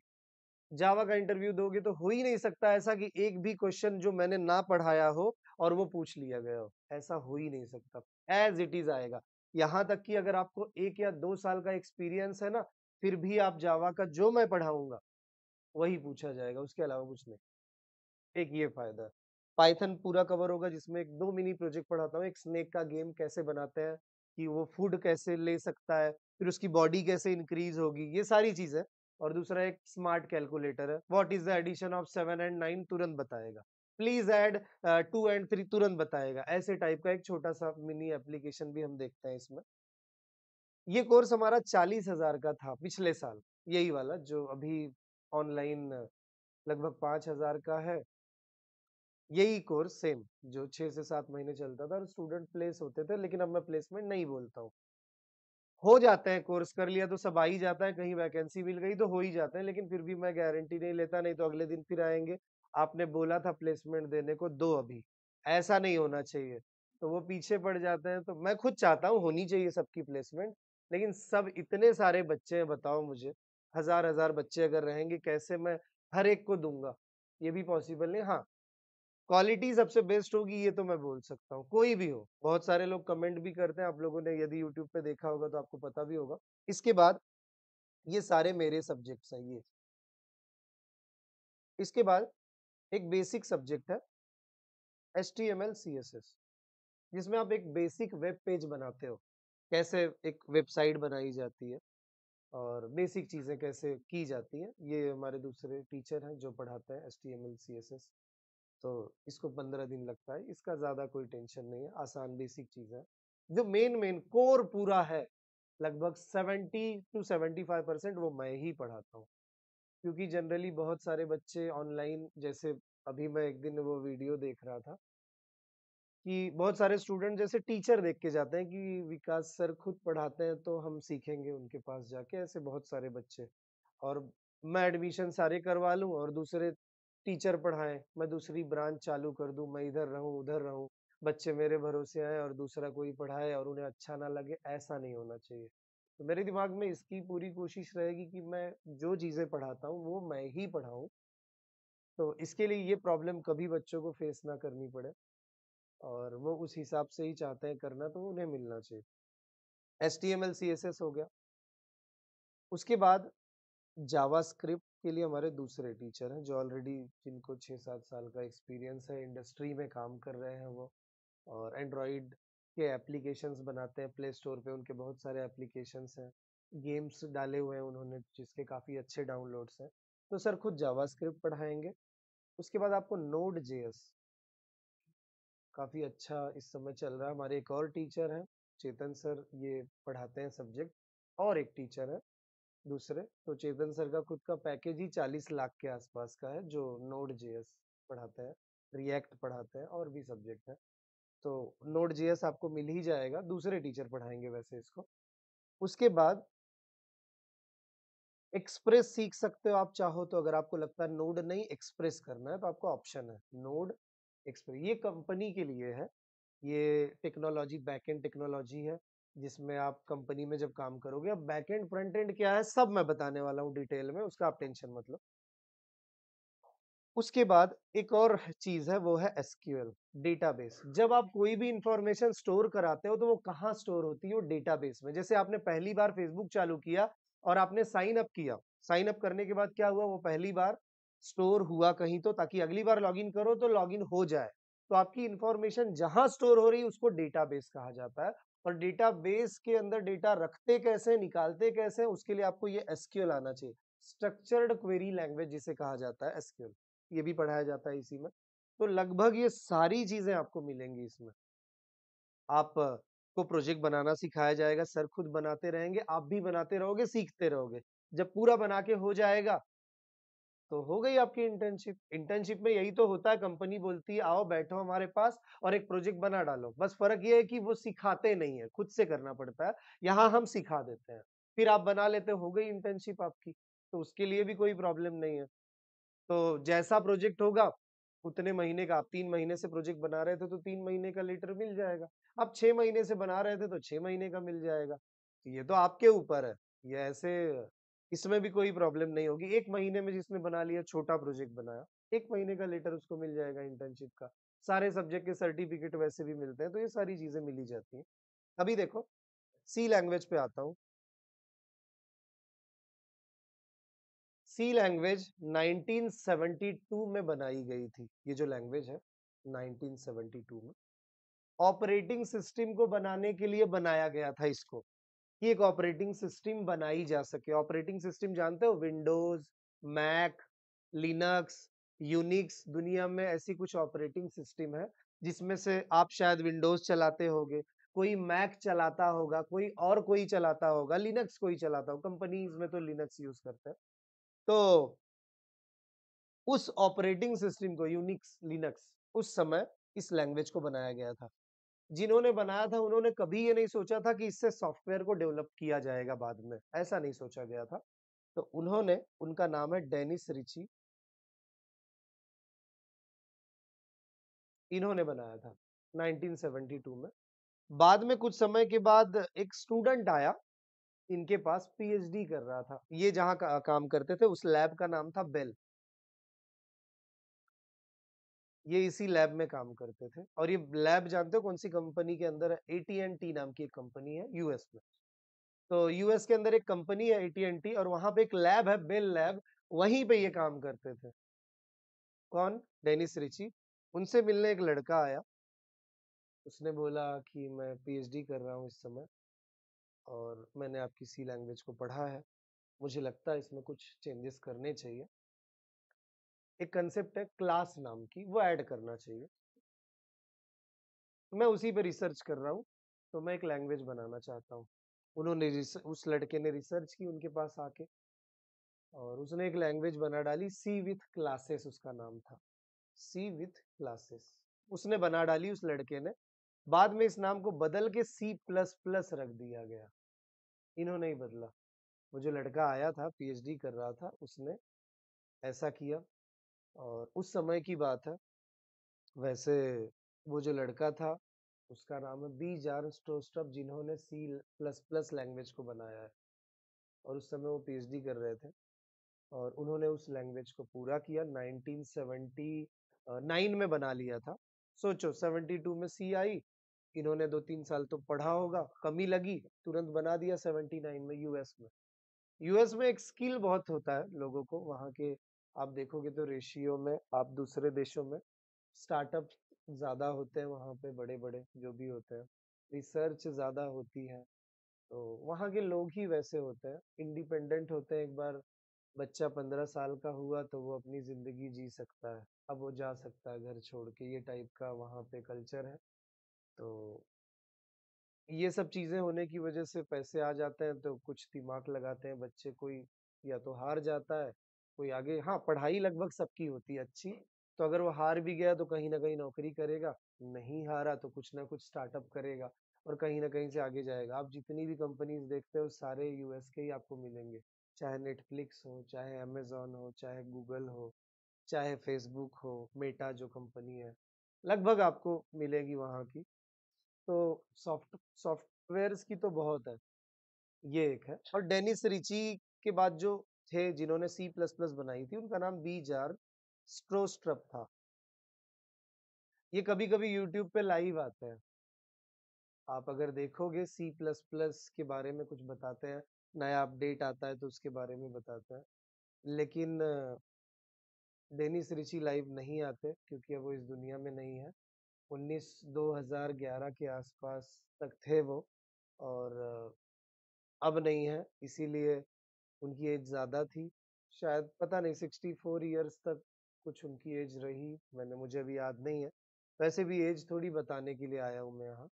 जावा का इंटरव्यू दोगे तो हो ही नहीं सकता ऐसा कि एक भी क्वेश्चन जो मैंने ना पढ़ाया हो और वो पूछ लिया गया हो, ऐसा हो ही नहीं सकता। एज इट इज़ आएगा। यहाँ तक कि अगर आपको एक या दो साल का एक्सपीरियंस है ना, फिर भी आप जावा का जो मैं पढ़ाऊँगा, वही पूछा जाएगा, उसके अलावा कुछ नहीं। एक ये फ़ायदा पाइथन पूरा कवर होगा जिसमें 1-2 मिनी प्रोजेक्ट पढ़ाता हूँ, एक स्नेक का गेम कैसे बनाते हैं, कि वो फ़ूड कैसे ले सकता है, फिर उसकी बॉडी कैसे इंक्रीज़ होगी, ये सारी चीज़ें और दूसरा एक स्मार्ट कैलकुलेटर है, what is the addition of seven and nine तुरंत बताएगा। Please add two and three तुरंत बताएगा, ऐसे टाइप का एक छोटा-सा मिनी एप्लीकेशन भी हम देखते हैं इसमें। ये कोर्स हमारा 40,000 का था पिछले साल, यही वाला जो अभी ऑनलाइन लगभग 5,000 का है। यही कोर्स सेम, जो 6 से 7 महीने चलता था और स्टूडेंट प्लेस होते थे, लेकिन अब मैं प्लेसमेंट नहीं बोलता हूँ। हो जाते हैं, कोर्स कर लिया तो सब आ ही जाता है, कहीं वैकेंसी मिल गई तो हो ही जाते हैं, लेकिन फिर भी मैं गारंटी नहीं लेता, नहीं तो अगले दिन फिर आएँगे आपने बोला था प्लेसमेंट देने को, दो अभी, ऐसा नहीं होना चाहिए। तो वो पीछे पड़ जाते हैं, तो मैं खुद चाहता हूँ होनी चाहिए सबकी प्लेसमेंट, लेकिन सब इतने सारे बच्चे हैं बताओ मुझे, हज़ार-हज़ार बच्चे अगर रहेंगे, कैसे मैं हर एक को दूँगा ये भी पॉसिबल नहीं हाँ, क्वालिटी सबसे बेस्ट होगी ये तो मैं बोल सकता हूँ, कोई भी हो। बहुत सारे लोग कमेंट भी करते हैं, आप लोगों ने यदि यूट्यूब पे देखा होगा तो आपको पता भी होगा। इसके बाद ये सारे मेरे सब्जेक्ट्स हैं ये। इसके बाद एक बेसिक सब्जेक्ट है H T M L C S S जिसमें आप एक बेसिक वेब पेज बनाते हो, कैसे एक वेबसाइट बनाई जाती है और बेसिक चीज़ें कैसे की जाती हैं, ये हमारे दूसरे टीचर हैं जो पढ़ाते हैं S T M L C S S तो इसको 15 दिन लगता है, इसका ज़्यादा कोई टेंशन नहीं है, आसान बेसिक चीज़ है। जो मेन-मेन कोर पूरा है, लगभग 70 टू 75% वो मैं ही पढ़ाता हूँ। क्योंकि जनरली बहुत सारे बच्चे ऑनलाइन जैसे अभी मैं एक दिन वो वीडियो देख रहा था कि बहुत सारे स्टूडेंट जैसे टीचर देख के जाते हैं कि विकास सर खुद पढ़ाते हैं तो हम सीखेंगे उनके पास जाके, ऐसे बहुत सारे बच्चे। और मैं एडमिशन सारे करवा लूँ और दूसरे टीचर पढ़ाएँ मैं दूसरी ब्रांच चालू कर दूँ, मैं इधर रहूँ, उधर रहूँ, बच्चे मेरे भरोसे आए और दूसरा कोई पढ़ाए और उन्हें अच्छा ना लगे, ऐसा नहीं होना चाहिए। तो मेरे दिमाग में इसकी पूरी कोशिश रहेगी कि मैं जो चीज़ें पढ़ाता हूँ, वो मैं ही पढ़ाऊँ। तो इसके लिए ये प्रॉब्लम कभी बच्चों को फेस ना करनी पड़े और वो उस हिसाब से ही चाहते हैं करना तो उन्हें मिलना चाहिए। S T M L C S S हो गया। उसके बाद जावास्क्रिप्ट के लिए हमारे दूसरे टीचर हैं, जो ऑलरेडी जिनको छः सात साल का एक्सपीरियंस है, इंडस्ट्री में काम कर रहे हैं वो। और एंड्रॉयड के एप्लीकेशंस बनाते हैं, प्ले स्टोर पे उनके बहुत सारे एप्लीकेशंस हैं। गेम्स डाले हुए हैं उन्होंने, जिसके काफ़ी अच्छे डाउनलोड्स हैं। तो सर, खुद जावास्क्रिप्ट पढ़ाएँगे। उसके बाद आपको नोड जेएस काफ़ी अच्छा इस समय चल रहा है। हमारे एक और टीचर हैं, चेतन सर, ये पढ़ाते हैं सब्जेक्ट, और एक टीचर है, दूसरे। तो चेतन सर का खुद का पैकेज ही चालीस लाख के आसपास का है, जो नोड जेएस पढ़ाते हैं रिएक्ट पढ़ाते हैं, और भी सब्जेक्ट है। तो नोड जेएस आपको मिल ही जाएगा, दूसरे टीचर पढ़ाएँगे वैसे इसको। उसके बाद एक्सप्रेस सीख सकते हो आप, चाहो तो। अगर आपको लगता है नोड नहीं, एक्सप्रेस करना है तो आपको ऑप्शन है नोड एक्सप्रेस ये कंपनी के लिए है। ये टेक्नोलॉजी, बैकएंड टेक्नोलॉजी है, जिसमें आप कंपनी में जब काम करोगे, अब बैक एंड फ्रंट एंड क्या है, सब मैं बताने वाला हूँ डिटेल में, उसका आप टेंशन मतलब उसके बाद एक और चीज़ है, वो है एसक्यूएल, डेटाबेस। जब आप कोई भी इंफॉर्मेशन स्टोर कराते हो तो वो कहाँ स्टोर होती है? वो डेटाबेस में। जैसे आपने पहली बार फेसबुक चालू किया और आपने साइन अप किया। साइन अप करने के बाद क्या हुआ? वो पहली बार स्टोर हुआ कहीं तो ताकि अगली बार लॉगिन करो तो लॉगिन हो जाए। तो आपकी इंफॉर्मेशन जहाँ स्टोर हो रही उसको डेटाबेस कहा जाता है। और डेटाबेस के अंदर डेटा रखते कैसे निकालते कैसे उसके लिए आपको ये एसक्यूएल आना चाहिए। स्ट्रक्चर्ड क्वेरी लैंग्वेज जिसे कहा जाता है, एसक्यूएल। ये भी पढ़ाया जाता है इसी में। तो लगभग ये सारी चीज़ें आपको मिलेंगी इसमें। आप को प्रोजेक्ट बनाना सिखाया जाएगा, सर खुद बनाते रहेंगे, आप भी बनाते रहोगे, सीखते रहोगे। जब पूरा बना के हो जाएगा तो हो गई आपकी इंटर्नशिप इंटर्नशिप में यही तो होता है कंपनी बोलती है, आओ, बैठो हमारे पास और एक प्रोजेक्ट बना डालो। बस फ़र्क ये है कि वो सिखाते नहीं है, खुद से करना पड़ता है। यहाँ हम सिखा देते हैं। फिर आप बना लेते हो गई इंटर्नशिप आपकी तो उसके लिए भी कोई प्रॉब्लम नहीं है। तो जैसा प्रोजेक्ट होगा, उतने महीने का, आप तीन महीने से प्रोजेक्ट बना रहे थे तो तीन महीने का लेटर मिल जाएगा। आप छह महीने से बना रहे थे तो छह महीने का मिल जाएगा। ये तो आपके ऊपर है। ये ऐसे इसमें भी कोई प्रॉब्लम नहीं होगी। एक महीने में जिसने बना लिया, छोटा प्रोजेक्ट बनाया, एक महीने का लेटर उसको मिल जाएगा इंटर्नशिप का। सारे सब्जेक्ट के सर्टिफिकेट वैसे भी मिलते हैं तो ये सारी चीज़ें मिली जाती हैं। अभी देखो, सी लैंग्वेज पे आता हूँ। सी लैंग्वेज 1972 में बनाई गई थी, ये जो लैंग्वेज है 1972 में। ऑपरेटिंग सिस्टम को बनाने के लिए बनाया गया था इसको। कि एक ऑपरेटिंग सिस्टम बनाई जा सके। ऑपरेटिंग सिस्टम जानते हो? विंडोज़, मैक, लिनक्स, यूनिक्स, दुनिया में ऐसी कुछ ऑपरेटिंग सिस्टम है, जिसमें से आप शायद विंडोज़ चलाते होगे, कोई मैक चलाता होगा, कोई और कोई चलाता होगा, लिनक्स कोई चलाता होगा कंपनीज़ में तो लिनक्स यूज़ करते हैं। तो उस ऑपरेटिंग सिस्टम को, यूनिक्स, लिनक्स, उस समय इस लैंग्वेज को बनाया गया था। जिन्होंने बनाया था उन्होंने कभी ये नहीं सोचा था कि इससे सॉफ्टवेयर को डेवलप किया जाएगा बाद में ऐसा नहीं सोचा गया था। तो उन्होंने उनका नाम है डेनिस रिची। इन्होंने बनाया था 1972 में। बाद में कुछ समय के बाद एक स्टूडेंट आया इनके पास पीएचडी कर रहा था। ये जहाँ का, काम करते थे उस लैब का नाम था बेल। ये इसी लैब में काम करते थे। और ये लैब जानते हो कौन सी कंपनी के अंदर है एटी नाम की एक कंपनी है? यूएस में। तो यूएस के अंदर एक कंपनी है एटी और वहाँ पे एक लैब है, बेल लैब, वहीं पे ये काम करते थे। कौन? Dennis Ritchie. उनसे मिलने एक लड़का आया। उसने बोला कि मैं पीएचडी कर रहा हूँ इस समय और मैंने आपकी सी लैंग्वेज को पढ़ा है। मुझे लगता है इसमें कुछ चेंजेस करने चाहिए। एक कंसेप्ट है क्लास नाम की, वो ऐड करना चाहिए। मैं उसी पे रिसर्च कर रहा हूँ तो मैं एक लैंग्वेज बनाना चाहता हूँ। उन्होंने उस लड़के ने रिसर्च की उनके पास आके और उसने एक लैंग्वेज बना डाली सी विथ क्लासेस उसका नाम था। सी विथ क्लासेस उसने बना डाली उस लड़के ने। बाद में इस नाम को बदल के सी प्लस प्लस रख दिया गया। इन्होंने ही बदला। वो जो लड़का आया था पीएचडी कर रहा था, उसने ऐसा किया। और उस समय की बात है। वैसे वो जो लड़का था, उसका नाम है बी. जार स्टोस्टप जिन्होंने सी प्लस प्लस लैंग्वेज को बनाया है। और उस समय वो पीएचडी कर रहे थे और उन्होंने उस लैंग्वेज को पूरा किया। 1979 में बना लिया था। सोचो 72 में सी आई, इन्होंने दो तीन साल तो पढ़ा होगा, कमी लगी, तुरंत बना दिया 79 में यूएस में। यूएस में एक स्किल बहुत होता है लोगों को, वहाँ के आप देखोगे तो रेशियो में, आप दूसरे देशों में स्टार्टअप ज़्यादा होते हैं वहाँ पे बड़े बड़े जो भी होते हैं। रिसर्च ज़्यादा होती है तो वहाँ के लोग ही वैसे होते हैं। इंडिपेंडेंट होते हैं एक बार, बच्चा पंद्रह साल का हुआ तो वो अपनी ज़िंदगी जी सकता है। अब वो जा सकता है घर छोड़ के, ये टाइप का वहाँ पे कल्चर है। तो ये सब चीज़ें होने की वजह से पैसे आ जाते हैं तो कुछ दिमाग लगाते हैं बच्चे कोई, या तो हार जाता है कोई आगे हाँ पढ़ाई लगभग सबकी होती है अच्छी तो अगर वो हार भी गया तो कहीं ना कहीं नौकरी करेगा, नहीं हारा तो कुछ ना कुछ स्टार्टअप करेगा और कहीं ना कहीं से आगे जाएगा। आप जितनी भी कंपनीज़ देखते हो, सारे यूएस के ही आपको मिलेंगे, चाहे नेटफ्लिक्स हो, चाहे अमेजोन हो, चाहे गूगल हो, चाहे फेसबुक हो, मेटा जो कंपनी है, लगभग आपको मिलेगी वहाँ की। तो सॉफ्ट, सॉफ्टवेयर्स की तो बहुत है, ये एक है। और डेनिस रिची के बाद जो थे, जिन्होंने सी प्लस प्लस बनाई थी, उनका नाम बी जार स्ट्रोस्ट्रप था। ये कभी कभी यूट्यूब पे लाइव आते हैं। आप अगर देखोगे सी प्लस प्लस के बारे में कुछ बताते हैं, नया अपडेट आता है तो उसके बारे में बताते हैं। लेकिन, डेनिस रिची लाइव नहीं आते, क्योंकि अब वो इस दुनिया में नहीं है। 19 2011 के आसपास तक थे वो, और, अब नहीं है। इसीलिए उनकी एज ज़्यादा थी। शायद पता नहीं, सिक्सटी फोर ईयर्स तक कुछ उनकी एज रही, मैंने, मुझे अभी याद नहीं है। वैसे भी एज थोड़ी बताने के लिए आया हूँ मैं यहाँ।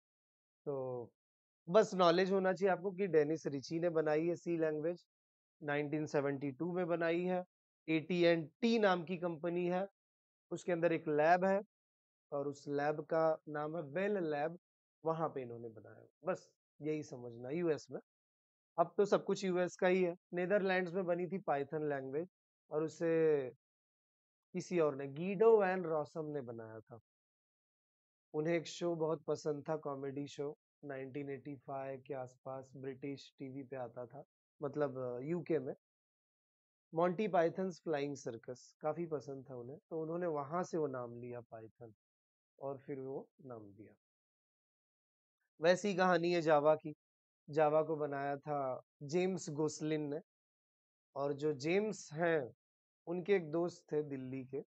तो बस नॉलेज होना चाहिए आपको कि डेनिस रिची ने बनाई है सी लैंग्वेज। 1972 में बनाई है। ए टी एन टी नाम की कंपनी है। उसके अंदर एक लैब है और उस लैब का नाम है वेल लैब। वहाँ पे इन्होंने बनाया। बस यही समझना, यूएस में। अब तो सब कुछ यूएस का ही है। नेदरलैंड्स में बनी थी पाइथन लैंग्वेज और उसे किसी और ने गीडो वैन रॉसम ने बनाया था। उन्हें एक शो बहुत पसंद था कॉमेडी शो 1985 के आसपास ब्रिटिश टीवी पे आता था मतलब यूके में। मॉन्टी पाइथन्स फ्लाइंग सर्कस काफ़ी पसंद था उन्हें तो उन्होंने वहाँ से वो नाम लिया पाइथन और फिर वो नाम दिया। वैसी कहानी है जावा की। जावा को बनाया था जेम्स गोसलिन ने। और जो जेम्स हैं, उनके एक दोस्त थे दिल्ली के,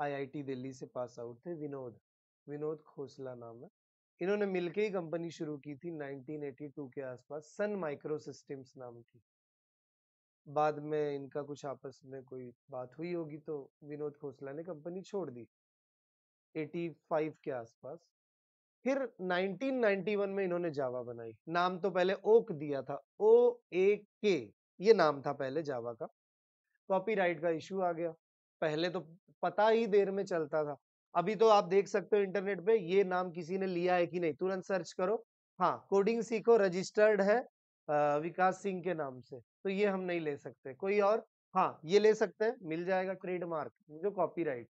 आईआईटी दिल्ली से पास आउट थे, विनोद विनोद खोसला नाम है। इन्होंने मिलके ही कंपनी शुरू की थी 1982 के आसपास, सन माइक्रो सिस्टम्स नाम की। बाद में इनका कुछ आपस में कोई बात हुई होगी तो विनोद खोसला ने कंपनी छोड़ दी 85 के आसपास। फिर 1991 में इन्होंने जावा बनाई। नाम तो पहले ओक दिया था। ओ ए के, ये नाम था पहले जावा का। कॉपीराइट का इशू आ गया। पहले तो पता ही देर में चलता था। अभी तो आप देख सकते हो इंटरनेट पे, ये नाम किसी ने लिया है कि नहीं, तुरंत सर्च करो। हाँ कोडिंग सीखो, रजिस्टर्ड है विकास सिंह के नाम से तो ये हम नहीं ले सकते। कोई और? हाँ ये ले सकते हैं, मिल जाएगा ट्रेडमार्क, जो कॉपीराइट।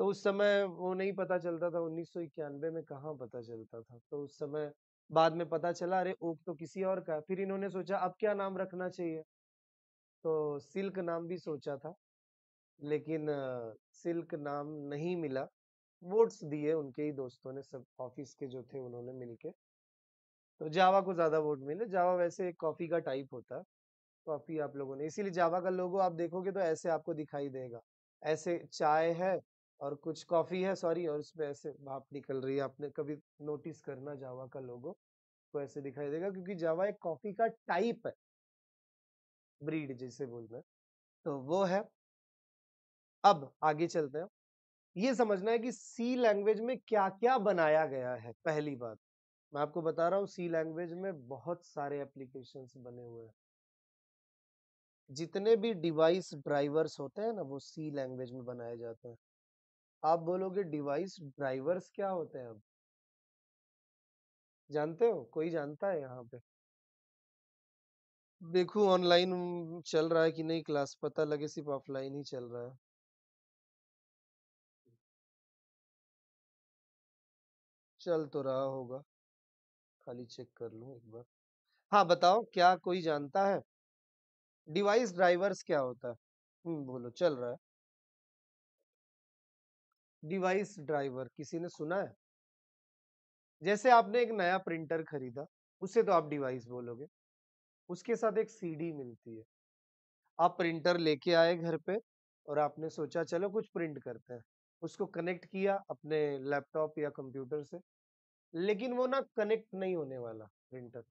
तो उस समय वो नहीं पता चलता था उन्नीस सौ इक्यानवे में कहाँ पता चलता था। तो उस समय बाद में पता चला, अरे ओक तो किसी और का फिर इन्होंने सोचा, अब क्या नाम रखना चाहिए? तो सिल्क नाम भी सोचा था, लेकिन सिल्क नाम नहीं मिला। वोट्स दिए उनके ही दोस्तों ने सब, ऑफ़िस के जो थे उन्होंने मिलके। तो जावा को ज़्यादा वोट मिले। जावा वैसे कॉफ़ी का टाइप होता है कॉफ़ी आप लोगों ने। इसीलिए जावा का लोगो आप देखोगे तो ऐसे आपको दिखाई देगा। ऐसे चाय है और कुछ कॉफ़ी है, सॉरी, और उसमें ऐसे भाप निकल रही है, आपने कभी नोटिस करना जावा का लोगो? तो ऐसे दिखाई देगा, क्योंकि जावा एक कॉफ़ी का टाइप है। ब्रीड जिसे बोलते हैं। तो वो है। अब आगे चलते हैं। ये समझना है कि सी लैंग्वेज में क्या क्या बनाया गया है, पहली बात। मैं आपको बता रहा हूँ, सी लैंग्वेज में बहुत सारे एप्लीकेशन बने हुए हैं। जितने भी डिवाइस ड्राइवर्स होते हैं ना, वो सी लैंग्वेज में बनाए जाते हैं। आप बोलोगे डिवाइस ड्राइवर्स क्या होते हैं अब? जानते हो? कोई जानता है यहाँ पे? देखो ऑनलाइन चल रहा है कि नहीं क्लास पता लगे सिर्फ़ ऑफलाइन ही चल रहा है। चल तो रहा होगा। खाली चेक कर लूँ एक बार। हाँ बताओ क्या कोई जानता है? डिवाइस ड्राइवर्स क्या होता है? हुँ, बोलो चल रहा है। डिवाइस ड्राइवर किसी ने सुना है? जैसे आपने एक नया प्रिंटर खरीदा, उसे तो आप डिवाइस बोलोगे। उसके साथ एक सीडी मिलती है। आप प्रिंटर लेके आए घर पे और आपने सोचा चलो कुछ प्रिंट करते हैं। उसको कनेक्ट किया अपने लैपटॉप या कंप्यूटर से, लेकिन वो ना कनेक्ट नहीं होने वाला प्रिंटर।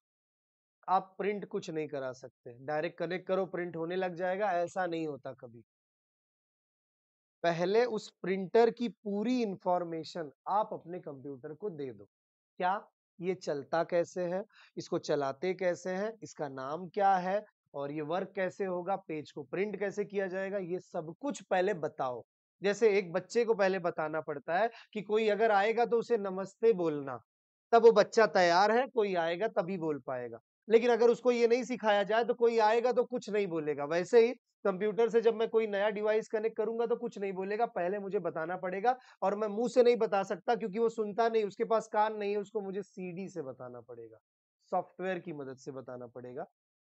आप प्रिंट कुछ नहीं करा सकते। डायरेक्ट कनेक्ट करो प्रिंट होने लग जाएगा, ऐसा नहीं होता कभी। पहले उस प्रिंटर की पूरी इंफॉर्मेशन आप अपने कंप्यूटर को दे दो। क्या? ये चलता कैसे है? इसको चलाते कैसे हैं? इसका नाम क्या है? और ये वर्क कैसे होगा? पेज को प्रिंट कैसे किया जाएगा? ये सब कुछ पहले बताओ। जैसे एक बच्चे को पहले बताना पड़ता है कि कोई अगर आएगा तो उसे नमस्ते बोलना, तब वो बच्चा तैयार है, कोई आएगा तभी बोल पाएगा। लेकिन अगर उसको ये नहीं सिखाया जाए तो कोई आएगा तो कुछ नहीं बोलेगा। वैसे ही कंप्यूटर से जब मैं कोई नया डिवाइस कनेक्ट करूँगा तो कुछ नहीं बोलेगा, पहले मुझे बताना पड़ेगा और मैं मुँह से नहीं बता सकता क्योंकि वो सुनता नहीं, उसके पास कान नहीं है, उसको मुझे सीडी से बताना पड़ेगा। सॉफ्टवेयर की मदद से बताना पड़ेगा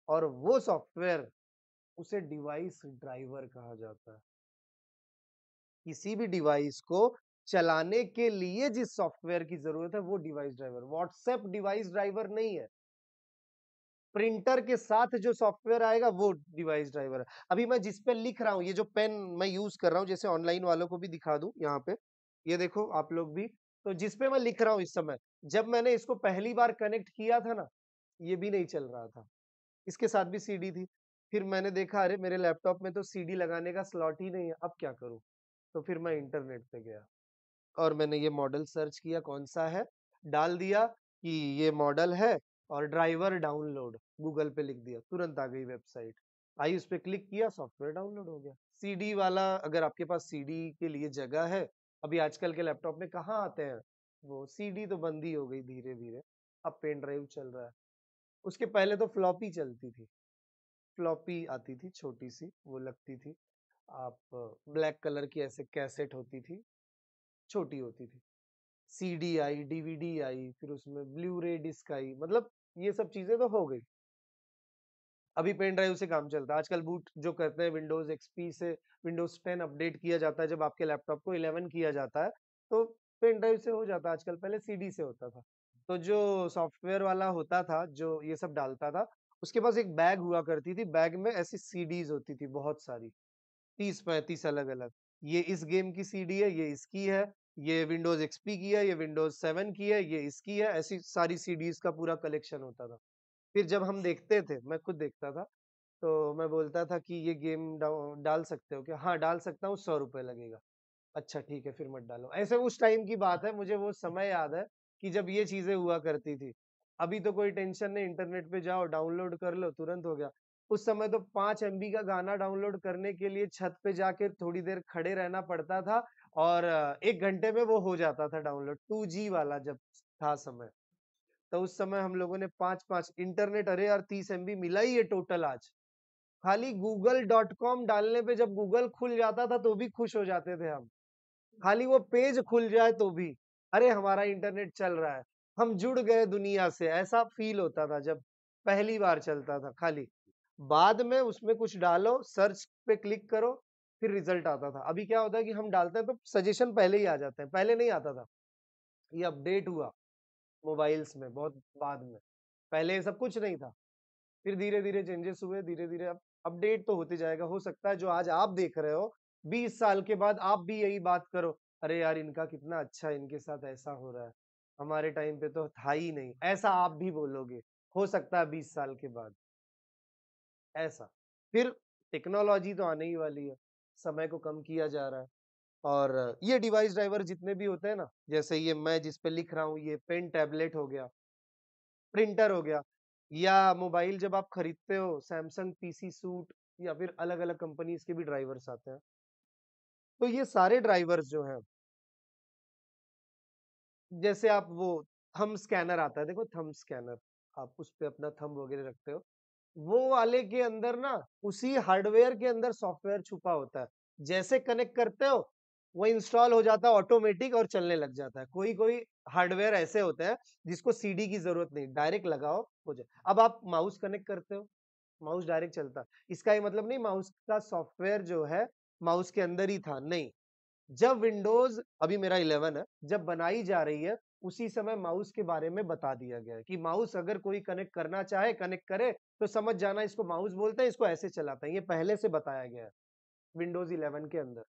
और वो सॉफ्टवेयर उसे डिवाइस ड्राइवर कहा जाता है। किसी भी डिवाइस को चलाने के लिए जिस सॉफ्टवेयर की ज़रूरत है वो device driver, what's a device driver नहीं है। प्रिंटर के साथ जो सॉफ्टवेयर आएगा वो डिवाइस ड्राइवर है। अभी मैं जिस पे लिख रहा हूँ, ये जो पेन मैं यूज़ कर रहा हूँ, जैसे ऑनलाइन वालों को भी दिखा दूँ यहाँ पे। ये देखो आप लोग भी, तो जिस पे मैं लिख रहा हूँ इस समय, जब मैंने इसको पहली बार कनेक्ट किया था ना, ये भी नहीं चल रहा था। इसके साथ भी सीडी थी। फिर मैंने देखा अरे मेरे लैपटॉप में तो सीडी लगाने का स्लॉट ही नहीं है, अब क्या करूँ? तो फिर मैं इंटरनेट पे गया और मैंने ये मॉडल सर्च किया कौन-सा है, डाल दिया कि ये मॉडल है और ड्राइवर डाउनलोड गूगल पे लिख दिया, तुरंत आ गई वेबसाइट। आई उस पर क्लिक किया, सॉफ्टवेयर डाउनलोड हो गया। सीडी वाला अगर आपके पास सीडी के लिए जगह है, अभी आजकल के लैपटॉप में कहाँ आते हैं वो सीडी तो बंद ही हो गई धीरे-धीरे, अब पेन ड्राइव चल रहा है। उसके पहले तो फ्लॉपी चलती थी। फ्लॉपी आती थी छोटी-सी, वो लगती थी। आप ब्लैक कलर की ऐसे कैसेट होती थी, छोटी होती थी। सीडी आई, डीवीडी आई, फिर उसमें ब्लू-रे डिस्क आई, मतलब ये सब चीज़ें तो हो गई। अभी पेन ड्राइव से काम चलता है। आजकल बूट जो करते हैं विंडोज़ एक्सपी से विंडोज़ 10 अपडेट किया जाता है, जब आपके लैपटॉप को 11 किया जाता है, तो पेन ड्राइव से हो जाता है आजकल, पहले सीडी से होता था। तो जो सॉफ्टवेयर वाला होता था, जो ये सब डालता था, उसके पास एक बैग हुआ करती थी, बैग में ऐसी सीडीज़ होती थी बहुत सारी, 30-35 अलग-अलग। ये इस गेम की सीडी है, ये इसकी है, ये विंडोज़ एक्सपी की है, ये विंडोज़ सेवन की है, ये इसकी है, ऐसी सारी सीडीज़ का पूरा कलेक्शन होता था। फिर जब हम देखते थे, मैं खुद देखता था, तो मैं बोलता था कि ये गेम डाल सकते हो क्या? हाँ, डाल सकता हूँ, ₹100 लगेगा। अच्छा ठीक है, फिर मत डालो। ऐसे उस टाइम की बात है, मुझे वो समय याद है कि जब ये चीज़ें हुआ करती थी। अभी तो कोई टेंशन नहीं, इंटरनेट पे जाओ, डाउनलोड कर लो, तुरंत हो गया। उस समय तो 5 एमबी का गाना डाउनलोड करने के लिए छत पे जाके थोड़ी देर खड़े रहना पड़ता था और एक घंटे में वो हो जाता था डाउनलोड, 2G वाला जब था समय। तो उस समय हम लोगों ने 5-5 इंटरनेट अरे यार 30 एमबी मिला ही है टोटल आज। खाली गूगल.com डालने पे जब गूगल खुल जाता था तो भी खुश हो जाते थे हम। खाली वो पेज खुल जाए तो भी, अरे हमारा इंटरनेट चल रहा है, हम जुड़ गए दुनिया से, ऐसा फ़ील होता था जब पहली बार चलता था खाली। बाद में उसमें कुछ डालो, सर्च पे क्लिक करो, फिर रिज़ल्ट आता था। अभी क्या होता है कि हम डालते हैं तो सजेशन पहले ही आ जाते हैं, पहले नहीं आता था। ये अपडेट हुआ मोबाइल्स में बहुत बाद में, पहले सब कुछ नहीं था। फिर धीरे-धीरे चेंजेस हुए, धीरे-धीरे अब अपडेट तो होते जाएगा। हो सकता है जो आज आप देख रहे हो, 20 साल के बाद आप भी यही बात करो, अरे यार इनका कितना अच्छा इनके साथ ऐसा हो रहा है, हमारे टाइम पे तो था ही नहीं, ऐसा आप भी बोलोगे। हो सकता है 20 साल के बाद। ऐसा। फिर टेक्नोलॉजी तो आने ही वाली है, समय को कम किया जा रहा है और ये डिवाइस ड्राइवर जितने भी होते हैं ना, जैसे ये मैं जिस पे लिख रहा हूँ, ये पेन टैबलेट हो गया, प्रिंटर हो गया या मोबाइल जब आप खरीदते हो, सैमसंग पीसी सूट या फिर अलग-अलग कंपनीज़ के भी ड्राइवर्स आते हैं। तो ये सारे ड्राइवर्स जो हैं जैसे आप वो थम स्कैनर आता है, देखो थंब स्कैनर, आप उस पर अपना थंब वगैरह रखते हो। वो वाले के अंदर ना, उसी हार्डवेयर के अंदर सॉफ्टवेयर छुपा होता है। जैसे कनेक्ट करते हो, वो इंस्टॉल हो जाता है ऑटोमेटिक और चलने लग जाता है। कोई-कोई हार्डवेयर ऐसे होते हैं, जिसको सीडी की ज़रूरत नहीं, डायरेक्ट लगाओ, हो जाए। अब आप माउस कनेक्ट करते हो, माउस डायरेक्ट चलता इसका ये मतलब नहीं माउस का सॉफ्टवेयर जो है माउस के अंदर ही था नहीं जब विंडोज़ अभी मेरा 11 है जब बनाई जा रही है उसी समय माउस के बारे में बता दिया गया है कि माउस अगर कोई कनेक्ट करना चाहे, कनेक्ट करे तो समझ जाना इसको माउस बोलते हैं, इसको ऐसे चलाते हैं। ये पहले से बताया गया है विंडोज़ 11 के अंदर।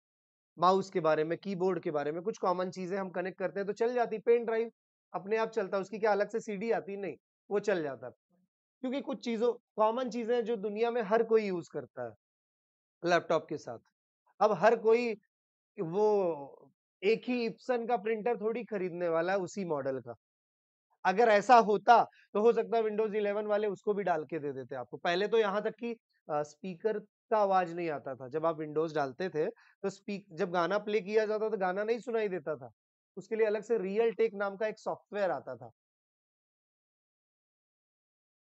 माउस के बारे में, कीबोर्ड के बारे में कुछ कॉमन चीज़ें हम कनेक्ट करते हैं तो चल जाती, पेन ड्राइव अपने आप चलता है उसकी क्या अलग से सीडी आती? नहीं, वो चल जाता। क्योंकि कुछ चीज़ों, कॉमन चीज़ें जो दुनिया में हर कोई यूज़ करता है, लैपटॉप के साथ। अब हर कोई वो एक ही इप्सन का प्रिंटर थोड़ी खरीदने वाला है उसी मॉडल का। अगर ऐसा होता तो हो सकता है विंडोज़ 11 वाले उसको भी डाल के दे देते आपको। पहले तो यहाँ तक कि स्पीकर का आवाज़ नहीं आता था। जब आप विंडोज़ डालते थे तो स्पीक जब गाना प्ले किया जाता तो गाना नहीं सुनाई देता था। उसके लिए अलग से रियल टेक नाम का एक सॉफ्टवेयर आता था।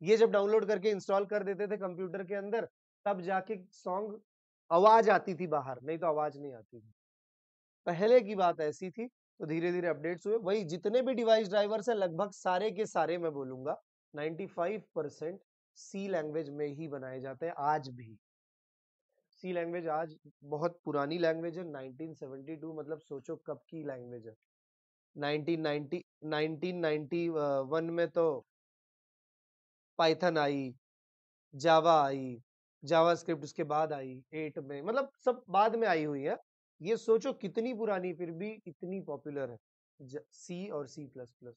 ये जब डाउनलोड करके इंस्टॉल कर देते थे कंप्यूटर के अंदर, तब जाके सॉन्ग आवाज़ आती थी बाहर, नहीं तो आवाज़ नहीं आती थी। पहले की बात ऐसी थी तो धीरे धीरे अपडेट्स हुए। वही जितने भी डिवाइस ड्राइवर्स है, लगभग सारे के सारे मैं बोलूँगा 95 परसेंट सी लैंग्वेज में ही बनाए जाते हैं आज भी। सी लैंग्वेज आज बहुत पुरानी लैंग्वेज है 1972 मतलब सोचो कब की लैंग्वेज है। 1990 1991 में तो पाइथन आई, जावा आई जावा स्क्रिप्ट उसके बाद आई, एट में मतलब सब बाद में आई हुई है। ये सोचो कितनी पुरानी फिर भी इतनी पॉपुलर है सी और सी प्लस प्लस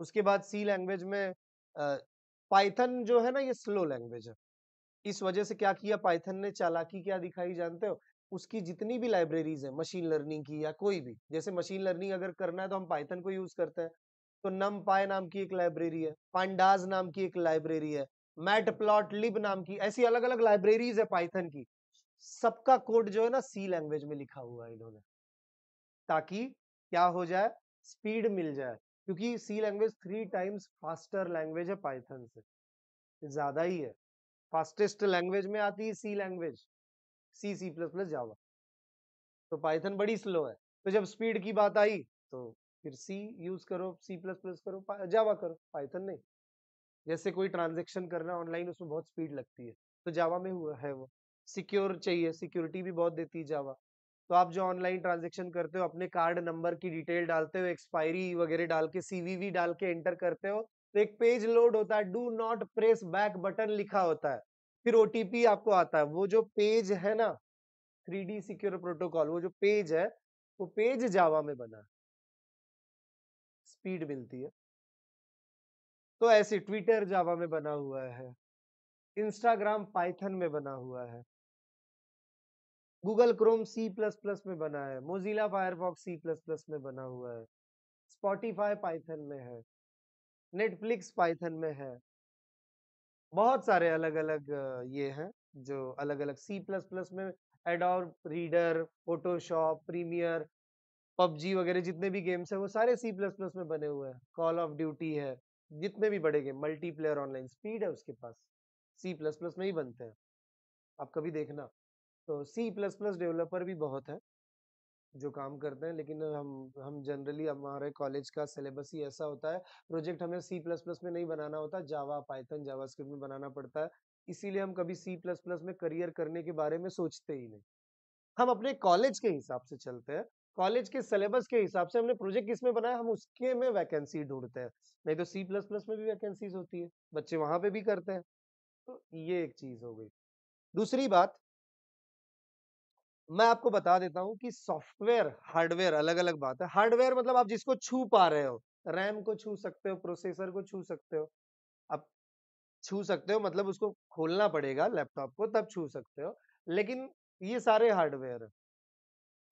उसके बाद सी लैंग्वेज में पाइथन जो है ना ये स्लो लैंग्वेज है। इस वजह से क्या किया? पाइथन ने चालाकी क्या दिखाई जानते हो? उसकी जितनी भी लाइब्रेरीज है मशीन लर्निंग की या कोई भी, जैसे मशीन लर्निंग अगर करना है तो हम पाइथन को यूज़ करते हैं। तो नम पाए नाम की एक लाइब्रेरी है पांडाज नाम की एक लाइब्रेरी है मैट प्लॉट लिब नाम की, ऐसी अलग अलग लाइब्रेरीज है पाइथन की। सबका कोड जो है ना, सी लैंग्वेज में लिखा हुआ है इन्होंने। ताकि क्या हो जाए, स्पीड मिल जाए, क्योंकि C language three times faster language है पाइथन से। ज़्यादा ही है। फास्टेस्ट लैंग्वेज में आती है C language, C C plus plus, Java. तो पाइथन बड़ी स्लो है। तो जब स्पीड की बात आई तो फिर सी यूज़ करो, सी प्लस प्लस करो जावा करो, पाइथन नहीं। जैसे कोई ट्रांजेक्शन करना ऑनलाइन, उसमें बहुत स्पीड लगती है। तो जावा में हुआ है वो। सिक्योर चाहिए, सिक्योरिटी भी बहुत देती है जावा। तो आप जो ऑनलाइन ट्रांजेक्शन करते हो, अपने कार्ड नंबर की डिटेल डालते हो, एक्सपायरी वगैरह डाल के, सीवीवी डाल के एंटर करते हो तो एक पेज लोड होता है, do not press back button लिखा होता है, फिर ओटीपी आपको आता है। वो जो पेज है ना, थ्री डी सिक्योर प्रोटोकॉल, वो जो पेज है, वो पेज जावा में बना स्पीड मिलती है। तो ऐसे ट्विटर जावा में बना हुआ है, इंस्टाग्राम पाइथन में बना हुआ है। Google Chrome C plus plus में बना है, Mozilla Firefox C plus plus में बना हुआ है, स्पॉटिफाई पाइथन में है, नेटफ्लिक्स पाइथन में है, बहुत सारे अलग अलग ये हैं, जो अलग अलग सी प्लस प्लस में Adobe reader, Photoshop, Premiere, PUBG वगैरह जितने भी गेम्स हैं, वो सारे सी प्लस प्लस में बने हुए हैं। कॉल ऑफ़ ड्यूटी है, जितने भी बड़े गेम, मल्टीप्लेयर ऑनलाइन स्पीड है उसके पास, सी प्लस प्लस में ही बनते हैं, आप कभी देखना। तो सी प्लस प्लस डेवलपर भी बहुत है, जो काम करते हैं, लेकिन हम हम जनरली हमारे कॉलेज का सिलेबस ही ऐसा होता है प्रोजेक्ट हमें सी प्लस प्लस में नहीं बनाना होता जावा पाइथन जावा स्क्रिप्ट में बनाना पड़ता है, इसीलिए हम कभी सी प्लस प्लस में करियर करने के बारे में सोचते ही नहीं। हम अपने कॉलेज के हिसाब से चलते हैं कॉलेज के सिलेबस के हिसाब से हमने प्रोजेक्ट किसमें बनाया, हम उसके में वैकेंसी ढूंढते हैं, नहीं तो सी प्लस प्लस में भी वैकेंसीज होती है, बच्चे वहाँ पे भी करते हैं तो ये एक चीज़ हो गई। दूसरी बात मैं आपको बता देता हूँ कि सॉफ्टवेयर, हार्डवेयर अलग अलग बात है। हार्डवेयर मतलब आप जिसको छू पा रहे हो, रैम को छू सकते हो, प्रोसेसर को छू सकते हो। अब छू सकते हो मतलब उसको खोलना पड़ेगा लैपटॉप को, तब छू सकते हो। लेकिन ये सारे हार्डवेयर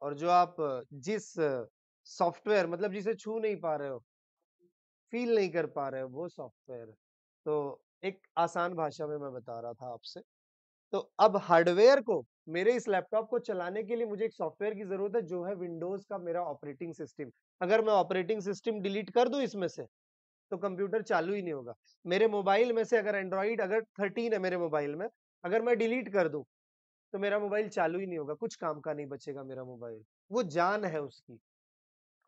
और जो आप जिस सॉफ्टवेयर मतलब जिसे छू नहीं पा रहे हो, फील नहीं कर पा रहे हो, वो सॉफ्टवेयर। तो एक आसान भाषा में मैं बता रहा था आपसे। तो अब हार्डवेयर को, मेरे इस लैपटॉप को चलाने के लिए मुझे एक सॉफ्टवेयर की ज़रूरत है, जो है विंडोज़ का मेरा ऑपरेटिंग सिस्टम। अगर मैं ऑपरेटिंग सिस्टम डिलीट कर दूँ इसमें से तो कंप्यूटर चालू ही नहीं होगा। मेरे मोबाइल में से अगर एंड्रॉइड, अगर थर्टीन है मेरे मोबाइल में, अगर मैं डिलीट कर दूँ तो मेरा मोबाइल चालू ही नहीं होगा, कुछ काम का नहीं बचेगा मेरा मोबाइल। वो जान है उसकी।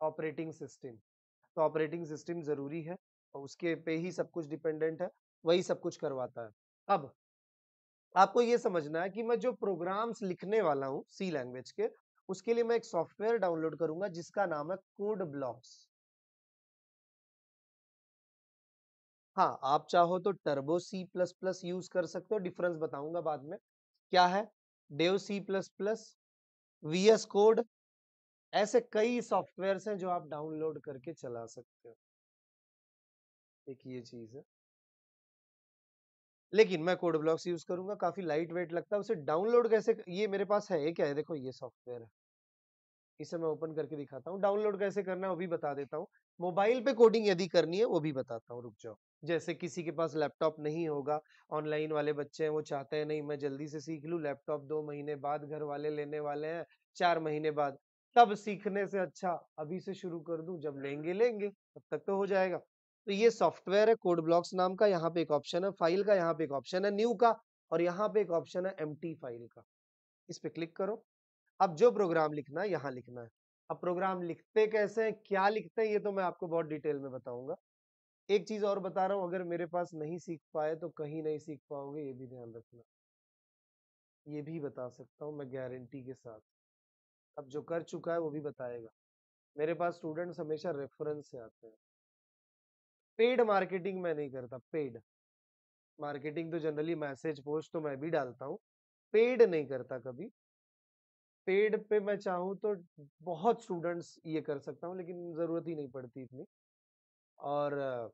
Operating system. तो ऑपरेटिंग सिस्टम ज़रूरी है, और उसके पे ही सब कुछ डिपेंडेंट है, वही सब कुछ करवाता है। अब आपको ये समझना है कि मैं जो प्रोग्राम्स लिखने वाला हूँ सी लैंग्वेज के, उसके लिए मैं एक सॉफ्टवेयर डाउनलोड करूँगा जिसका नाम है कोड ब्लॉक्स हाँ आप चाहो तो Turbo C plus plus use कर सकते हो डिफरेंस बताऊँगा बाद में। क्या है? Dev C plus plus VS code ऐसे कई सॉफ्टवेयर हैं जो आप डाउनलोड करके चला सकते हो। एक ये चीज़ है। लेकिन मैं कोड ब्लॉक्स यूज़ करूँगा, काफ़ी लाइट वेट लगता है, उसे डाउनलोड कैसे ये मेरे पास है ये क्या? है देखो, ये सॉफ्टवेयर है। इसे मैं ओपन करके दिखाता हूँ, डाउनलोड कैसे करना है वो भी बता देता हूँ। मोबाइल पे कोडिंग यदि करनी है, वो भी बताता हूँ, रुक जाओ। जैसे किसी के पास लैपटॉप नहीं होगा, ऑनलाइन वाले बच्चे हैं, वो चाहते हैं, नहीं, मैं जल्दी से सीख लूँ, लैपटॉप दो महीने बाद घर वाले लेने वाले हैं, चार महीने बाद। तब सीखने से अच्छा अभी से शुरू कर दूँ, जब लेंगे लेंगे, तब तक तो हो जाएगा। तो ये सॉफ्टवेयर है, कोड ब्लॉक्स नाम का, यहाँ पे एक ऑप्शन है, फ़ाइल का, यहाँ पे एक ऑप्शन है, न्यू का, और यहाँ पे एक ऑप्शन है एमटी फ़ाइल का। इस पे क्लिक करो। अब जो प्रोग्राम लिखना है, यहाँ लिखना है। अब प्रोग्राम लिखते कैसे हैं, क्या लिखते हैं, ये तो मैं आपको बहुत डिटेल में बताऊँगा। एक चीज़ और बता रहा हूँ, अगर मेरे पास नहीं सीख पाए तो कहीं नहीं सीख पाओगे, ये भी ध्यान रखना। ये भी बता सकता हूँ मैं गारंटी के साथ। अब जो कर चुका है, वो भी बताएगा। मेरे पास स्टूडेंट्स हमेशा रेफरेंस से आते हैं। पेड मार्केटिंग मैं नहीं करता, पेड। मार्केटिंग तो जनरली मैसेज पोस्ट तो मैं भी डालता हूँ, पेड नहीं करता कभी। पेड पे मैं चाहूँ तो बहुत स्टूडेंट्स ये कर सकता हूँ, लेकिन ज़रूरत ही नहीं पड़ती इतनी। और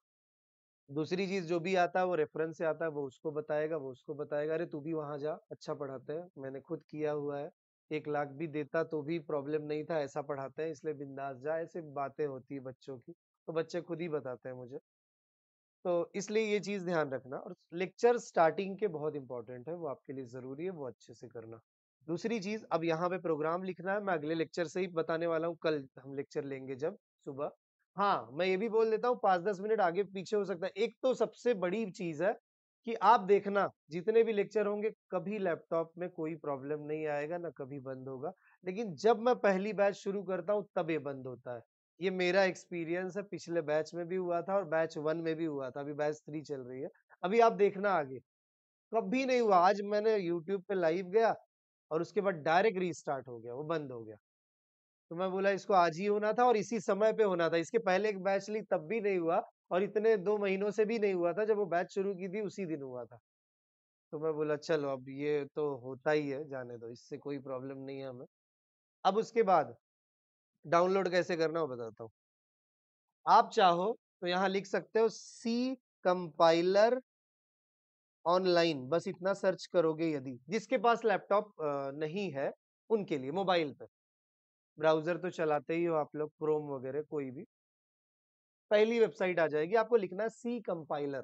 दूसरी चीज़ जो भी आता है, वो रेफरेंस से आता है, वो उसको बताएगा, वो उसको बताएगा, अरे, तू भी वहाँ जा अच्छा पढ़ाते हैं। मैंने खुद किया हुआ है। एक लाख भी देता तो भी प्रॉब्लम नहीं था, ऐसा पढ़ाते हैं, इसलिए बिंदास जा। ऐसे बातें होती है बच्चों की। तो बच्चे खुद ही बताते हैं मुझे। तो इसलिए ये चीज़ ध्यान रखना और लेक्चर स्टार्टिंग के बहुत इंपॉर्टेंट है, वो आपके लिए ज़रूरी है, वो अच्छे से करना। दूसरी चीज़, अब यहाँ पे प्रोग्राम लिखना है, मैं अगले लेक्चर से ही बताने वाला हूँ, कल हम लेक्चर लेंगे जब, सुबह। हाँ मैं ये भी बोल देता हूँ पाँच दस मिनट आगे पीछे हो सकता है। एक तो सबसे बड़ी चीज़ है कि आप देखना, जितने भी लेक्चर होंगे, कभी लैपटॉप में कोई प्रॉब्लम नहीं आएगा, ना कभी बंद होगा, लेकिन जब मैं पहली बैच शुरू करता हूँ, तब ये बंद होता है। ये मेरा एक्सपीरियंस है, पिछले बैच में भी हुआ था और बैच वन में भी हुआ था, अभी बैच थ्री चल रही है। अभी आप देखना आगे। कभी नहीं हुआ, आज मैंने यूट्यूब पे लाइव गया और उसके बाद डायरेक्ट रीस्टार्ट हो गया, वो बंद हो गया। तो मैं बोला, इसको आज ही होना था और इसी समय पे होना था। इसके पहले एक बैच ली तब भी नहीं हुआ और इतने दो महीनों से भी नहीं हुआ था, जब वो बैच शुरू की थी, उसी दिन हुआ था। तो मैं बोला, चलो, अब ये तो होता ही है, जाने दो, इससे कोई प्रॉब्लम नहीं है हमें। अब उसके बाद डाउनलोड कैसे करना वो बताता हूँ। आप चाहो तो यहाँ लिख सकते हो सी कंपाइलर ऑनलाइन। बस इतना सर्च करोगे यदि, जिसके पास लैपटॉप नहीं है उनके लिए, मोबाइल पे। ब्राउज़र तो चलाते ही हो आप लोग, क्रोम वगैरह कोई भी। पहली वेबसाइट आ जाएगी, आपको लिखना है सी कंपाइलर।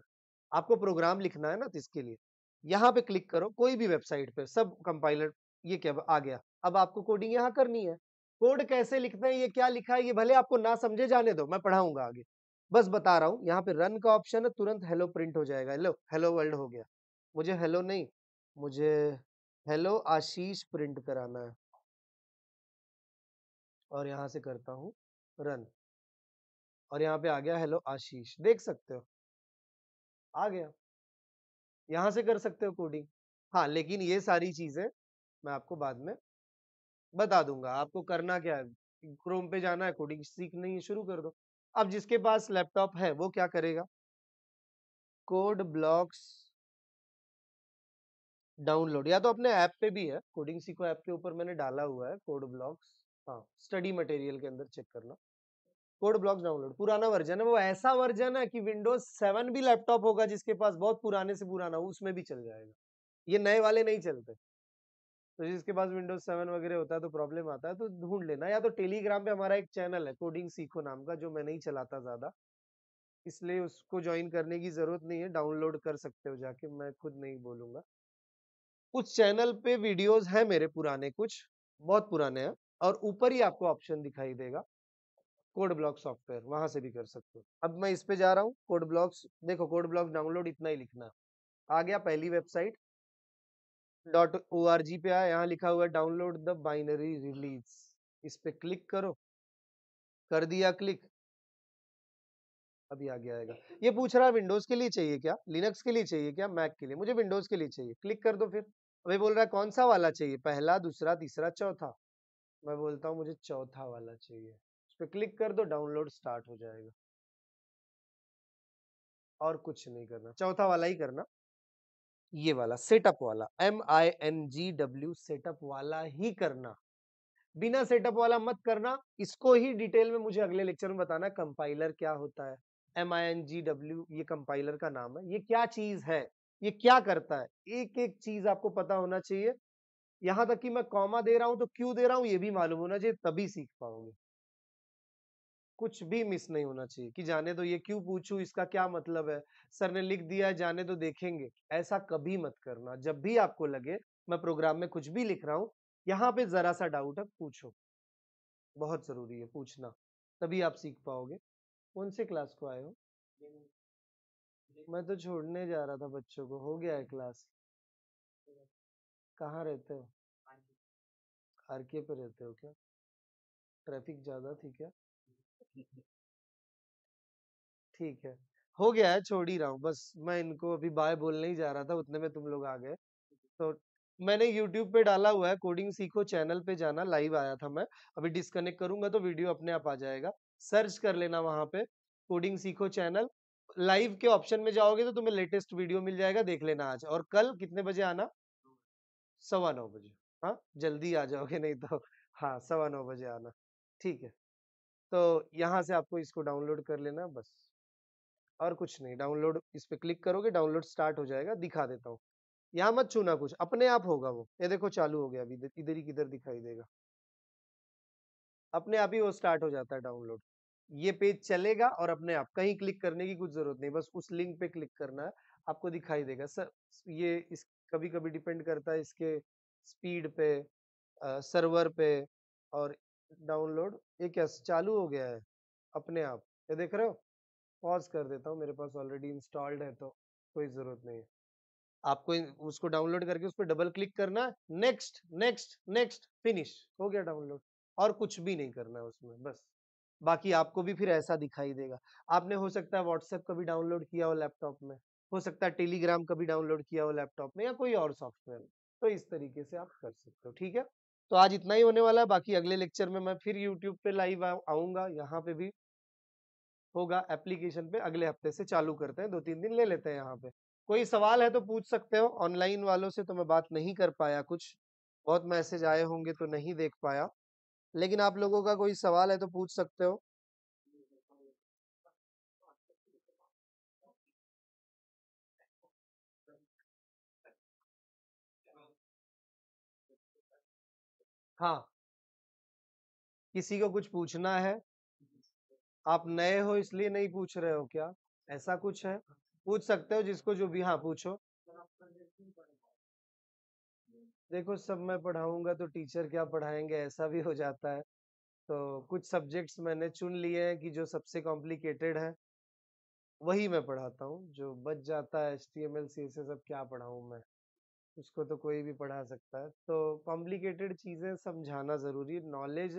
आपको प्रोग्राम लिखना है ना तो इसके लिए। यहाँ पे क्लिक करो, कोई भी वेबसाइट पे, सब कंपाइलर, ये क्या, आ गया। अब आपको कोडिंग यहाँ करनी है। कोड कैसे लिखते हैं, ये क्या लिखा है, ये भले आपको ना समझे जाने दो, मैं पढ़ाऊँगा आगे। बस बता रहा हूँ, यहाँ पे रन का ऑप्शन है, तुरंत हेलो प्रिंट हो जाएगा। हेलो हेलो वर्ल्ड हो गया। मुझे हेलो नहीं, मुझे हेलो आशीष प्रिंट कराना है। और यहाँ से करता हूँ रन और यहाँ पे आ गया हेलो आशीष, देख सकते हो। आ गया। यहाँ से कर सकते हो कोडिंग हाँ लेकिन ये सारी चीज़ें मैं आपको बाद में बता दूँगा आपको करना क्या है? क्रोम पे जाना है कोडिंग सीखनी है शुरू कर दो। अब जिसके पास लैपटॉप है, वो क्या करेगा? कोड ब्लॉक्स डाउनलोड या तो अपने ऐप पे भी है कोडिंग सीखो ऐप के ऊपर मैंने डाला हुआ है कोड ब्लॉक्स हाँ स्टडी मटेरियल के अंदर चेक करना। कोड ब्लॉक्स डाउनलोड पुराना वर्जन है, वो ऐसा वर्जन है कि विंडोज़ सेवन भी लैपटॉप होगा जिसके पास, बहुत पुराने से पुराना हो उसमें भी चल जाएगा। ये नए वाले नहीं चलते। तो जिसके पास विंडोज़ सेवन वगैरह होता है तो प्रॉब्लम आता है तो ढूंढ लेना। या तो टेलीग्राम पे हमारा एक चैनल है कोडिंग सीखो नाम का, जो मैं नहीं चलाता ज़्यादा। इसलिए उसको ज्वाइन करने की ज़रूरत नहीं है डाउनलोड कर सकते हो जाके, मैं खुद नहीं बोलूँगा। उस चैनल पे वीडियोस है मेरे पुराने कुछ, बहुत पुराने हैं, और ऊपर ही आपको ऑप्शन दिखाई देगा कोड ब्लॉक सॉफ्टवेयर वहाँ से भी कर सकते हो। अब मैं इस पे जा रहा हूँ कोड ब्लॉक्स देखो कोड ब्लॉक्स डाउनलोड इतना ही लिखना आ गया पहली website dot O R G पे आया यहाँ लिखा हुआ है डाउनलोड द बाइनरी रिलीज़ इस पे क्लिक करो कर दिया क्लिक अभी आगे आएगा। ये पूछ रहा है विंडोज़ के लिए चाहिए क्या? लिनक्स के लिए चाहिए क्या? मैक के लिए? मुझे विंडोज़ के लिए चाहिए। क्लिक कर दो फिर। अभी बोल रहा है कौन-सा वाला चाहिए? पहला, दूसरा, तीसरा, चौथा। मैं बोलता हूँ मुझे चौथा वाला चाहिए। उस पे क्लिक कर दो डाउनलोड स्टार्ट हो जाएगा। और कुछ नहीं करना, चौथा वाला ही करना। ये वाला सेटअप वाला M I N G W setup वाला ही करना। बिना सेटअप वाला मत करना। इसको ही डिटेल में मुझे अगले लेक्चर में बताना कंपाइलर क्या होता है। M I N G W ये कंपाइलर का नाम है। ये क्या चीज़ है? ये क्या करता है? एक-एक चीज़ आपको पता होना चाहिए। यहाँ तक कि मैं कॉमा दे रहा हूँ तो क्यों दे रहा हूँ, ये भी मालूम होना चाहिए, तभी सीख पाओगे। कुछ भी मिस नहीं होना चाहिए कि जाने दो, ये क्यों पूछूँ? इसका क्या मतलब है? सर ने लिख दिया है, जाने दो, देखेंगे। ऐसा कभी मत करना। जब भी आपको लगे, मैं प्रोग्राम में कुछ भी लिख रहा हूँ, यहाँ पे जरा सा डाउट है, पूछो। बहुत ज़रूरी है, पूछना। तभी आप सीख पाओगे। कौन से क्लास को आए हो? मैं तो छोड़ने जा रहा था बच्चों को। हो गया है क्लास। कहाँ रहते हो? आरके पे रहते हो क्या? ट्रैफ़िक ज़्यादा थी क्या? ठीक है। हो गया है, छोड़ ही रहा हूँ, बस मैं इनको अभी बाय बोलने ही जा रहा था, उतने में तुम लोग आ गए। तो मैंने YouTube पे डाला हुआ है, कोडिंग सीखो चैनल पे जाना, लाइव आया था मैं, अभी डिस्कनेक्ट करूँगा तो वीडियो अपने आप आ जाएगा, सर्च कर लेना वहाँ पे, कोडिंग सीखो चैनल, लाइव के ऑप्शन में जाओगे तो तुम्हें लेटेस्ट वीडियो मिल जाएगा, देख लेना आज, और कल कितने बजे आना? सवा नौ बजे हाँ जल्दी आ जाओगे, नहीं तो हाँ सवा नौ बजे आना, ठीक है। तो यहाँ से आपको इसको डाउनलोड कर लेना बस। और कुछ नहीं, डाउनलोड इस पर क्लिक करोगे, डाउनलोड स्टार्ट हो जाएगा, दिखा देता हूँ। यहाँ मत छूना कुछ, अपने आप होगा वो। ये देखो चालू हो गया अभी, इधर ही किधर दिखाई देगा। अपने आप ही वो स्टार्ट हो जाता है डाउनलोड। ये पेज चलेगा और अपने आप, कहीं क्लिक करने की कुछ ज़रूरत नहीं, बस उस लिंक पे क्लिक करना है, आपको दिखाई देगा। सर, ये इस कभी कभी डिपेंड करता है इसके स्पीड पे सर्वर पे और डाउनलोड, ये क्या चालू हो गया है? अपने आप। ये देख रहे हो? पॉज कर देता हूँ, मेरे पास ऑलरेडी इंस्टॉल्ड है तो कोई ज़रूरत नहीं है। आपको उसको डाउनलोड करके उस पर डबल क्लिक करना नेक्स्ट नेक्स्ट नेक्स्ट, फिनिश, हो गया डाउनलोड। और कुछ भी नहीं करना है उसमें, बस। बाकी आपको भी फिर ऐसा दिखाई देगा। आपने, हो सकता है व्हाट्सएप का भी डाउनलोड किया हो लैपटॉप में, हो सकता है टेलीग्राम का भी डाउनलोड किया हो लैपटॉप में या कोई और सॉफ्टवेयर तो इस तरीके से आप कर सकते हो, ठीक है? तो आज इतना ही होने वाला है, बाकी अगले लेक्चर में मैं फिर यूट्यूब पे लाइव आऊँगा, यहाँ पे भी होगा, एप्लीकेशन पे अगले हफ़्ते से चालू करते हैं दो तीन दिन ले लेते हैं यहाँ पे। कोई सवाल है तो पूछ सकते हो, ऑनलाइन वालों से तो मैं बात नहीं कर पाया कुछ, बहुत मैसेज आए होंगे तो नहीं देख पाया। लेकिन आप लोगों का कोई सवाल है तो पूछ सकते हो। हाँ। किसी को कुछ पूछना है? आप नए हो इसलिए नहीं पूछ रहे हो क्या? ऐसा कुछ है? पूछ सकते हो जिसको जो भी हाँ पूछो। देखो, सब मैं पढ़ाऊँगा तो टीचर क्या पढ़ाएँगे? ऐसा भी हो जाता है। तो कुछ सब्जेक्ट्स मैंने चुन लिए हैं कि जो सबसे कॉम्प्लिकेटेड है, वही मैं पढ़ाता हूँ। जो बच जाता है H T M L C S S क्या पढ़ाऊँ मैं? उसको तो कोई भी पढ़ा सकता है। तो कॉम्प्लिकेटेड चीज़ें समझाना ज़रूरी नॉलेज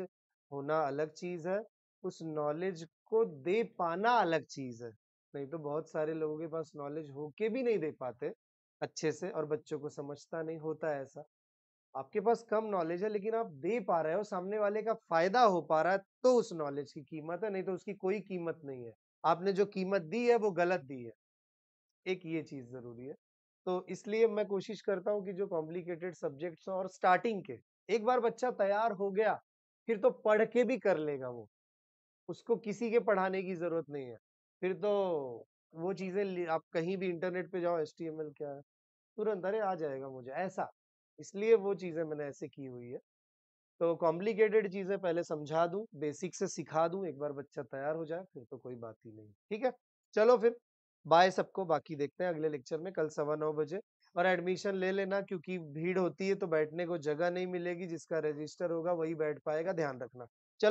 होना अलग चीज़ है। उस नॉलेज को दे पाना अलग चीज़ है। नहीं तो बहुत सारे लोगों के पास नॉलेज हो के भी नहीं दे पाते अच्छे से और बच्चों को समझता नहीं होता है ऐसा। आपके पास कम नॉलेज है लेकिन आप दे पा रहे हो, सामने वाले का फ़ायदा हो पा रहा है तो उस नॉलेज की कीमत है, नहीं तो उसकी कोई कीमत नहीं है। आपने जो कीमत दी है, वो गलत दी है। एक ये चीज़ ज़रूरी है। तो इसलिए मैं कोशिश करता हूँ कि जो कॉम्प्लिकेटेड सब्जेक्ट्स और स्टार्टिंग के, एक बार बच्चा तैयार हो गया, फिर तो पढ़ के भी कर लेगा वो। उसको किसी के पढ़ाने की ज़रूरत नहीं है। फिर तो वो चीज़ें आप कहीं भी इंटरनेट पे जाओ एच क्या है, तुरंत, अरे, आ जाएगा मुझे। ऐसा। इसलिए वो चीज़ें मैंने ऐसे की हुई है। तो कॉम्प्लिकेटेड चीज़ें पहले समझा दूँ बेसिक से सिखा दूँ, एक बार बच्चा तैयार हो जाए, फिर तो कोई बात ही नहीं। ठीक है? चलो फिर। बाय सबको, बाकी देखते हैं अगले लेक्चर में, कल सवा नौ बजे। और एडमिशन ले लेना, क्योंकि भीड़ होती है तो बैठने को जगह नहीं मिलेगी, जिसका रजिस्टर होगा वही बैठ पाएगा, ध्यान रखना।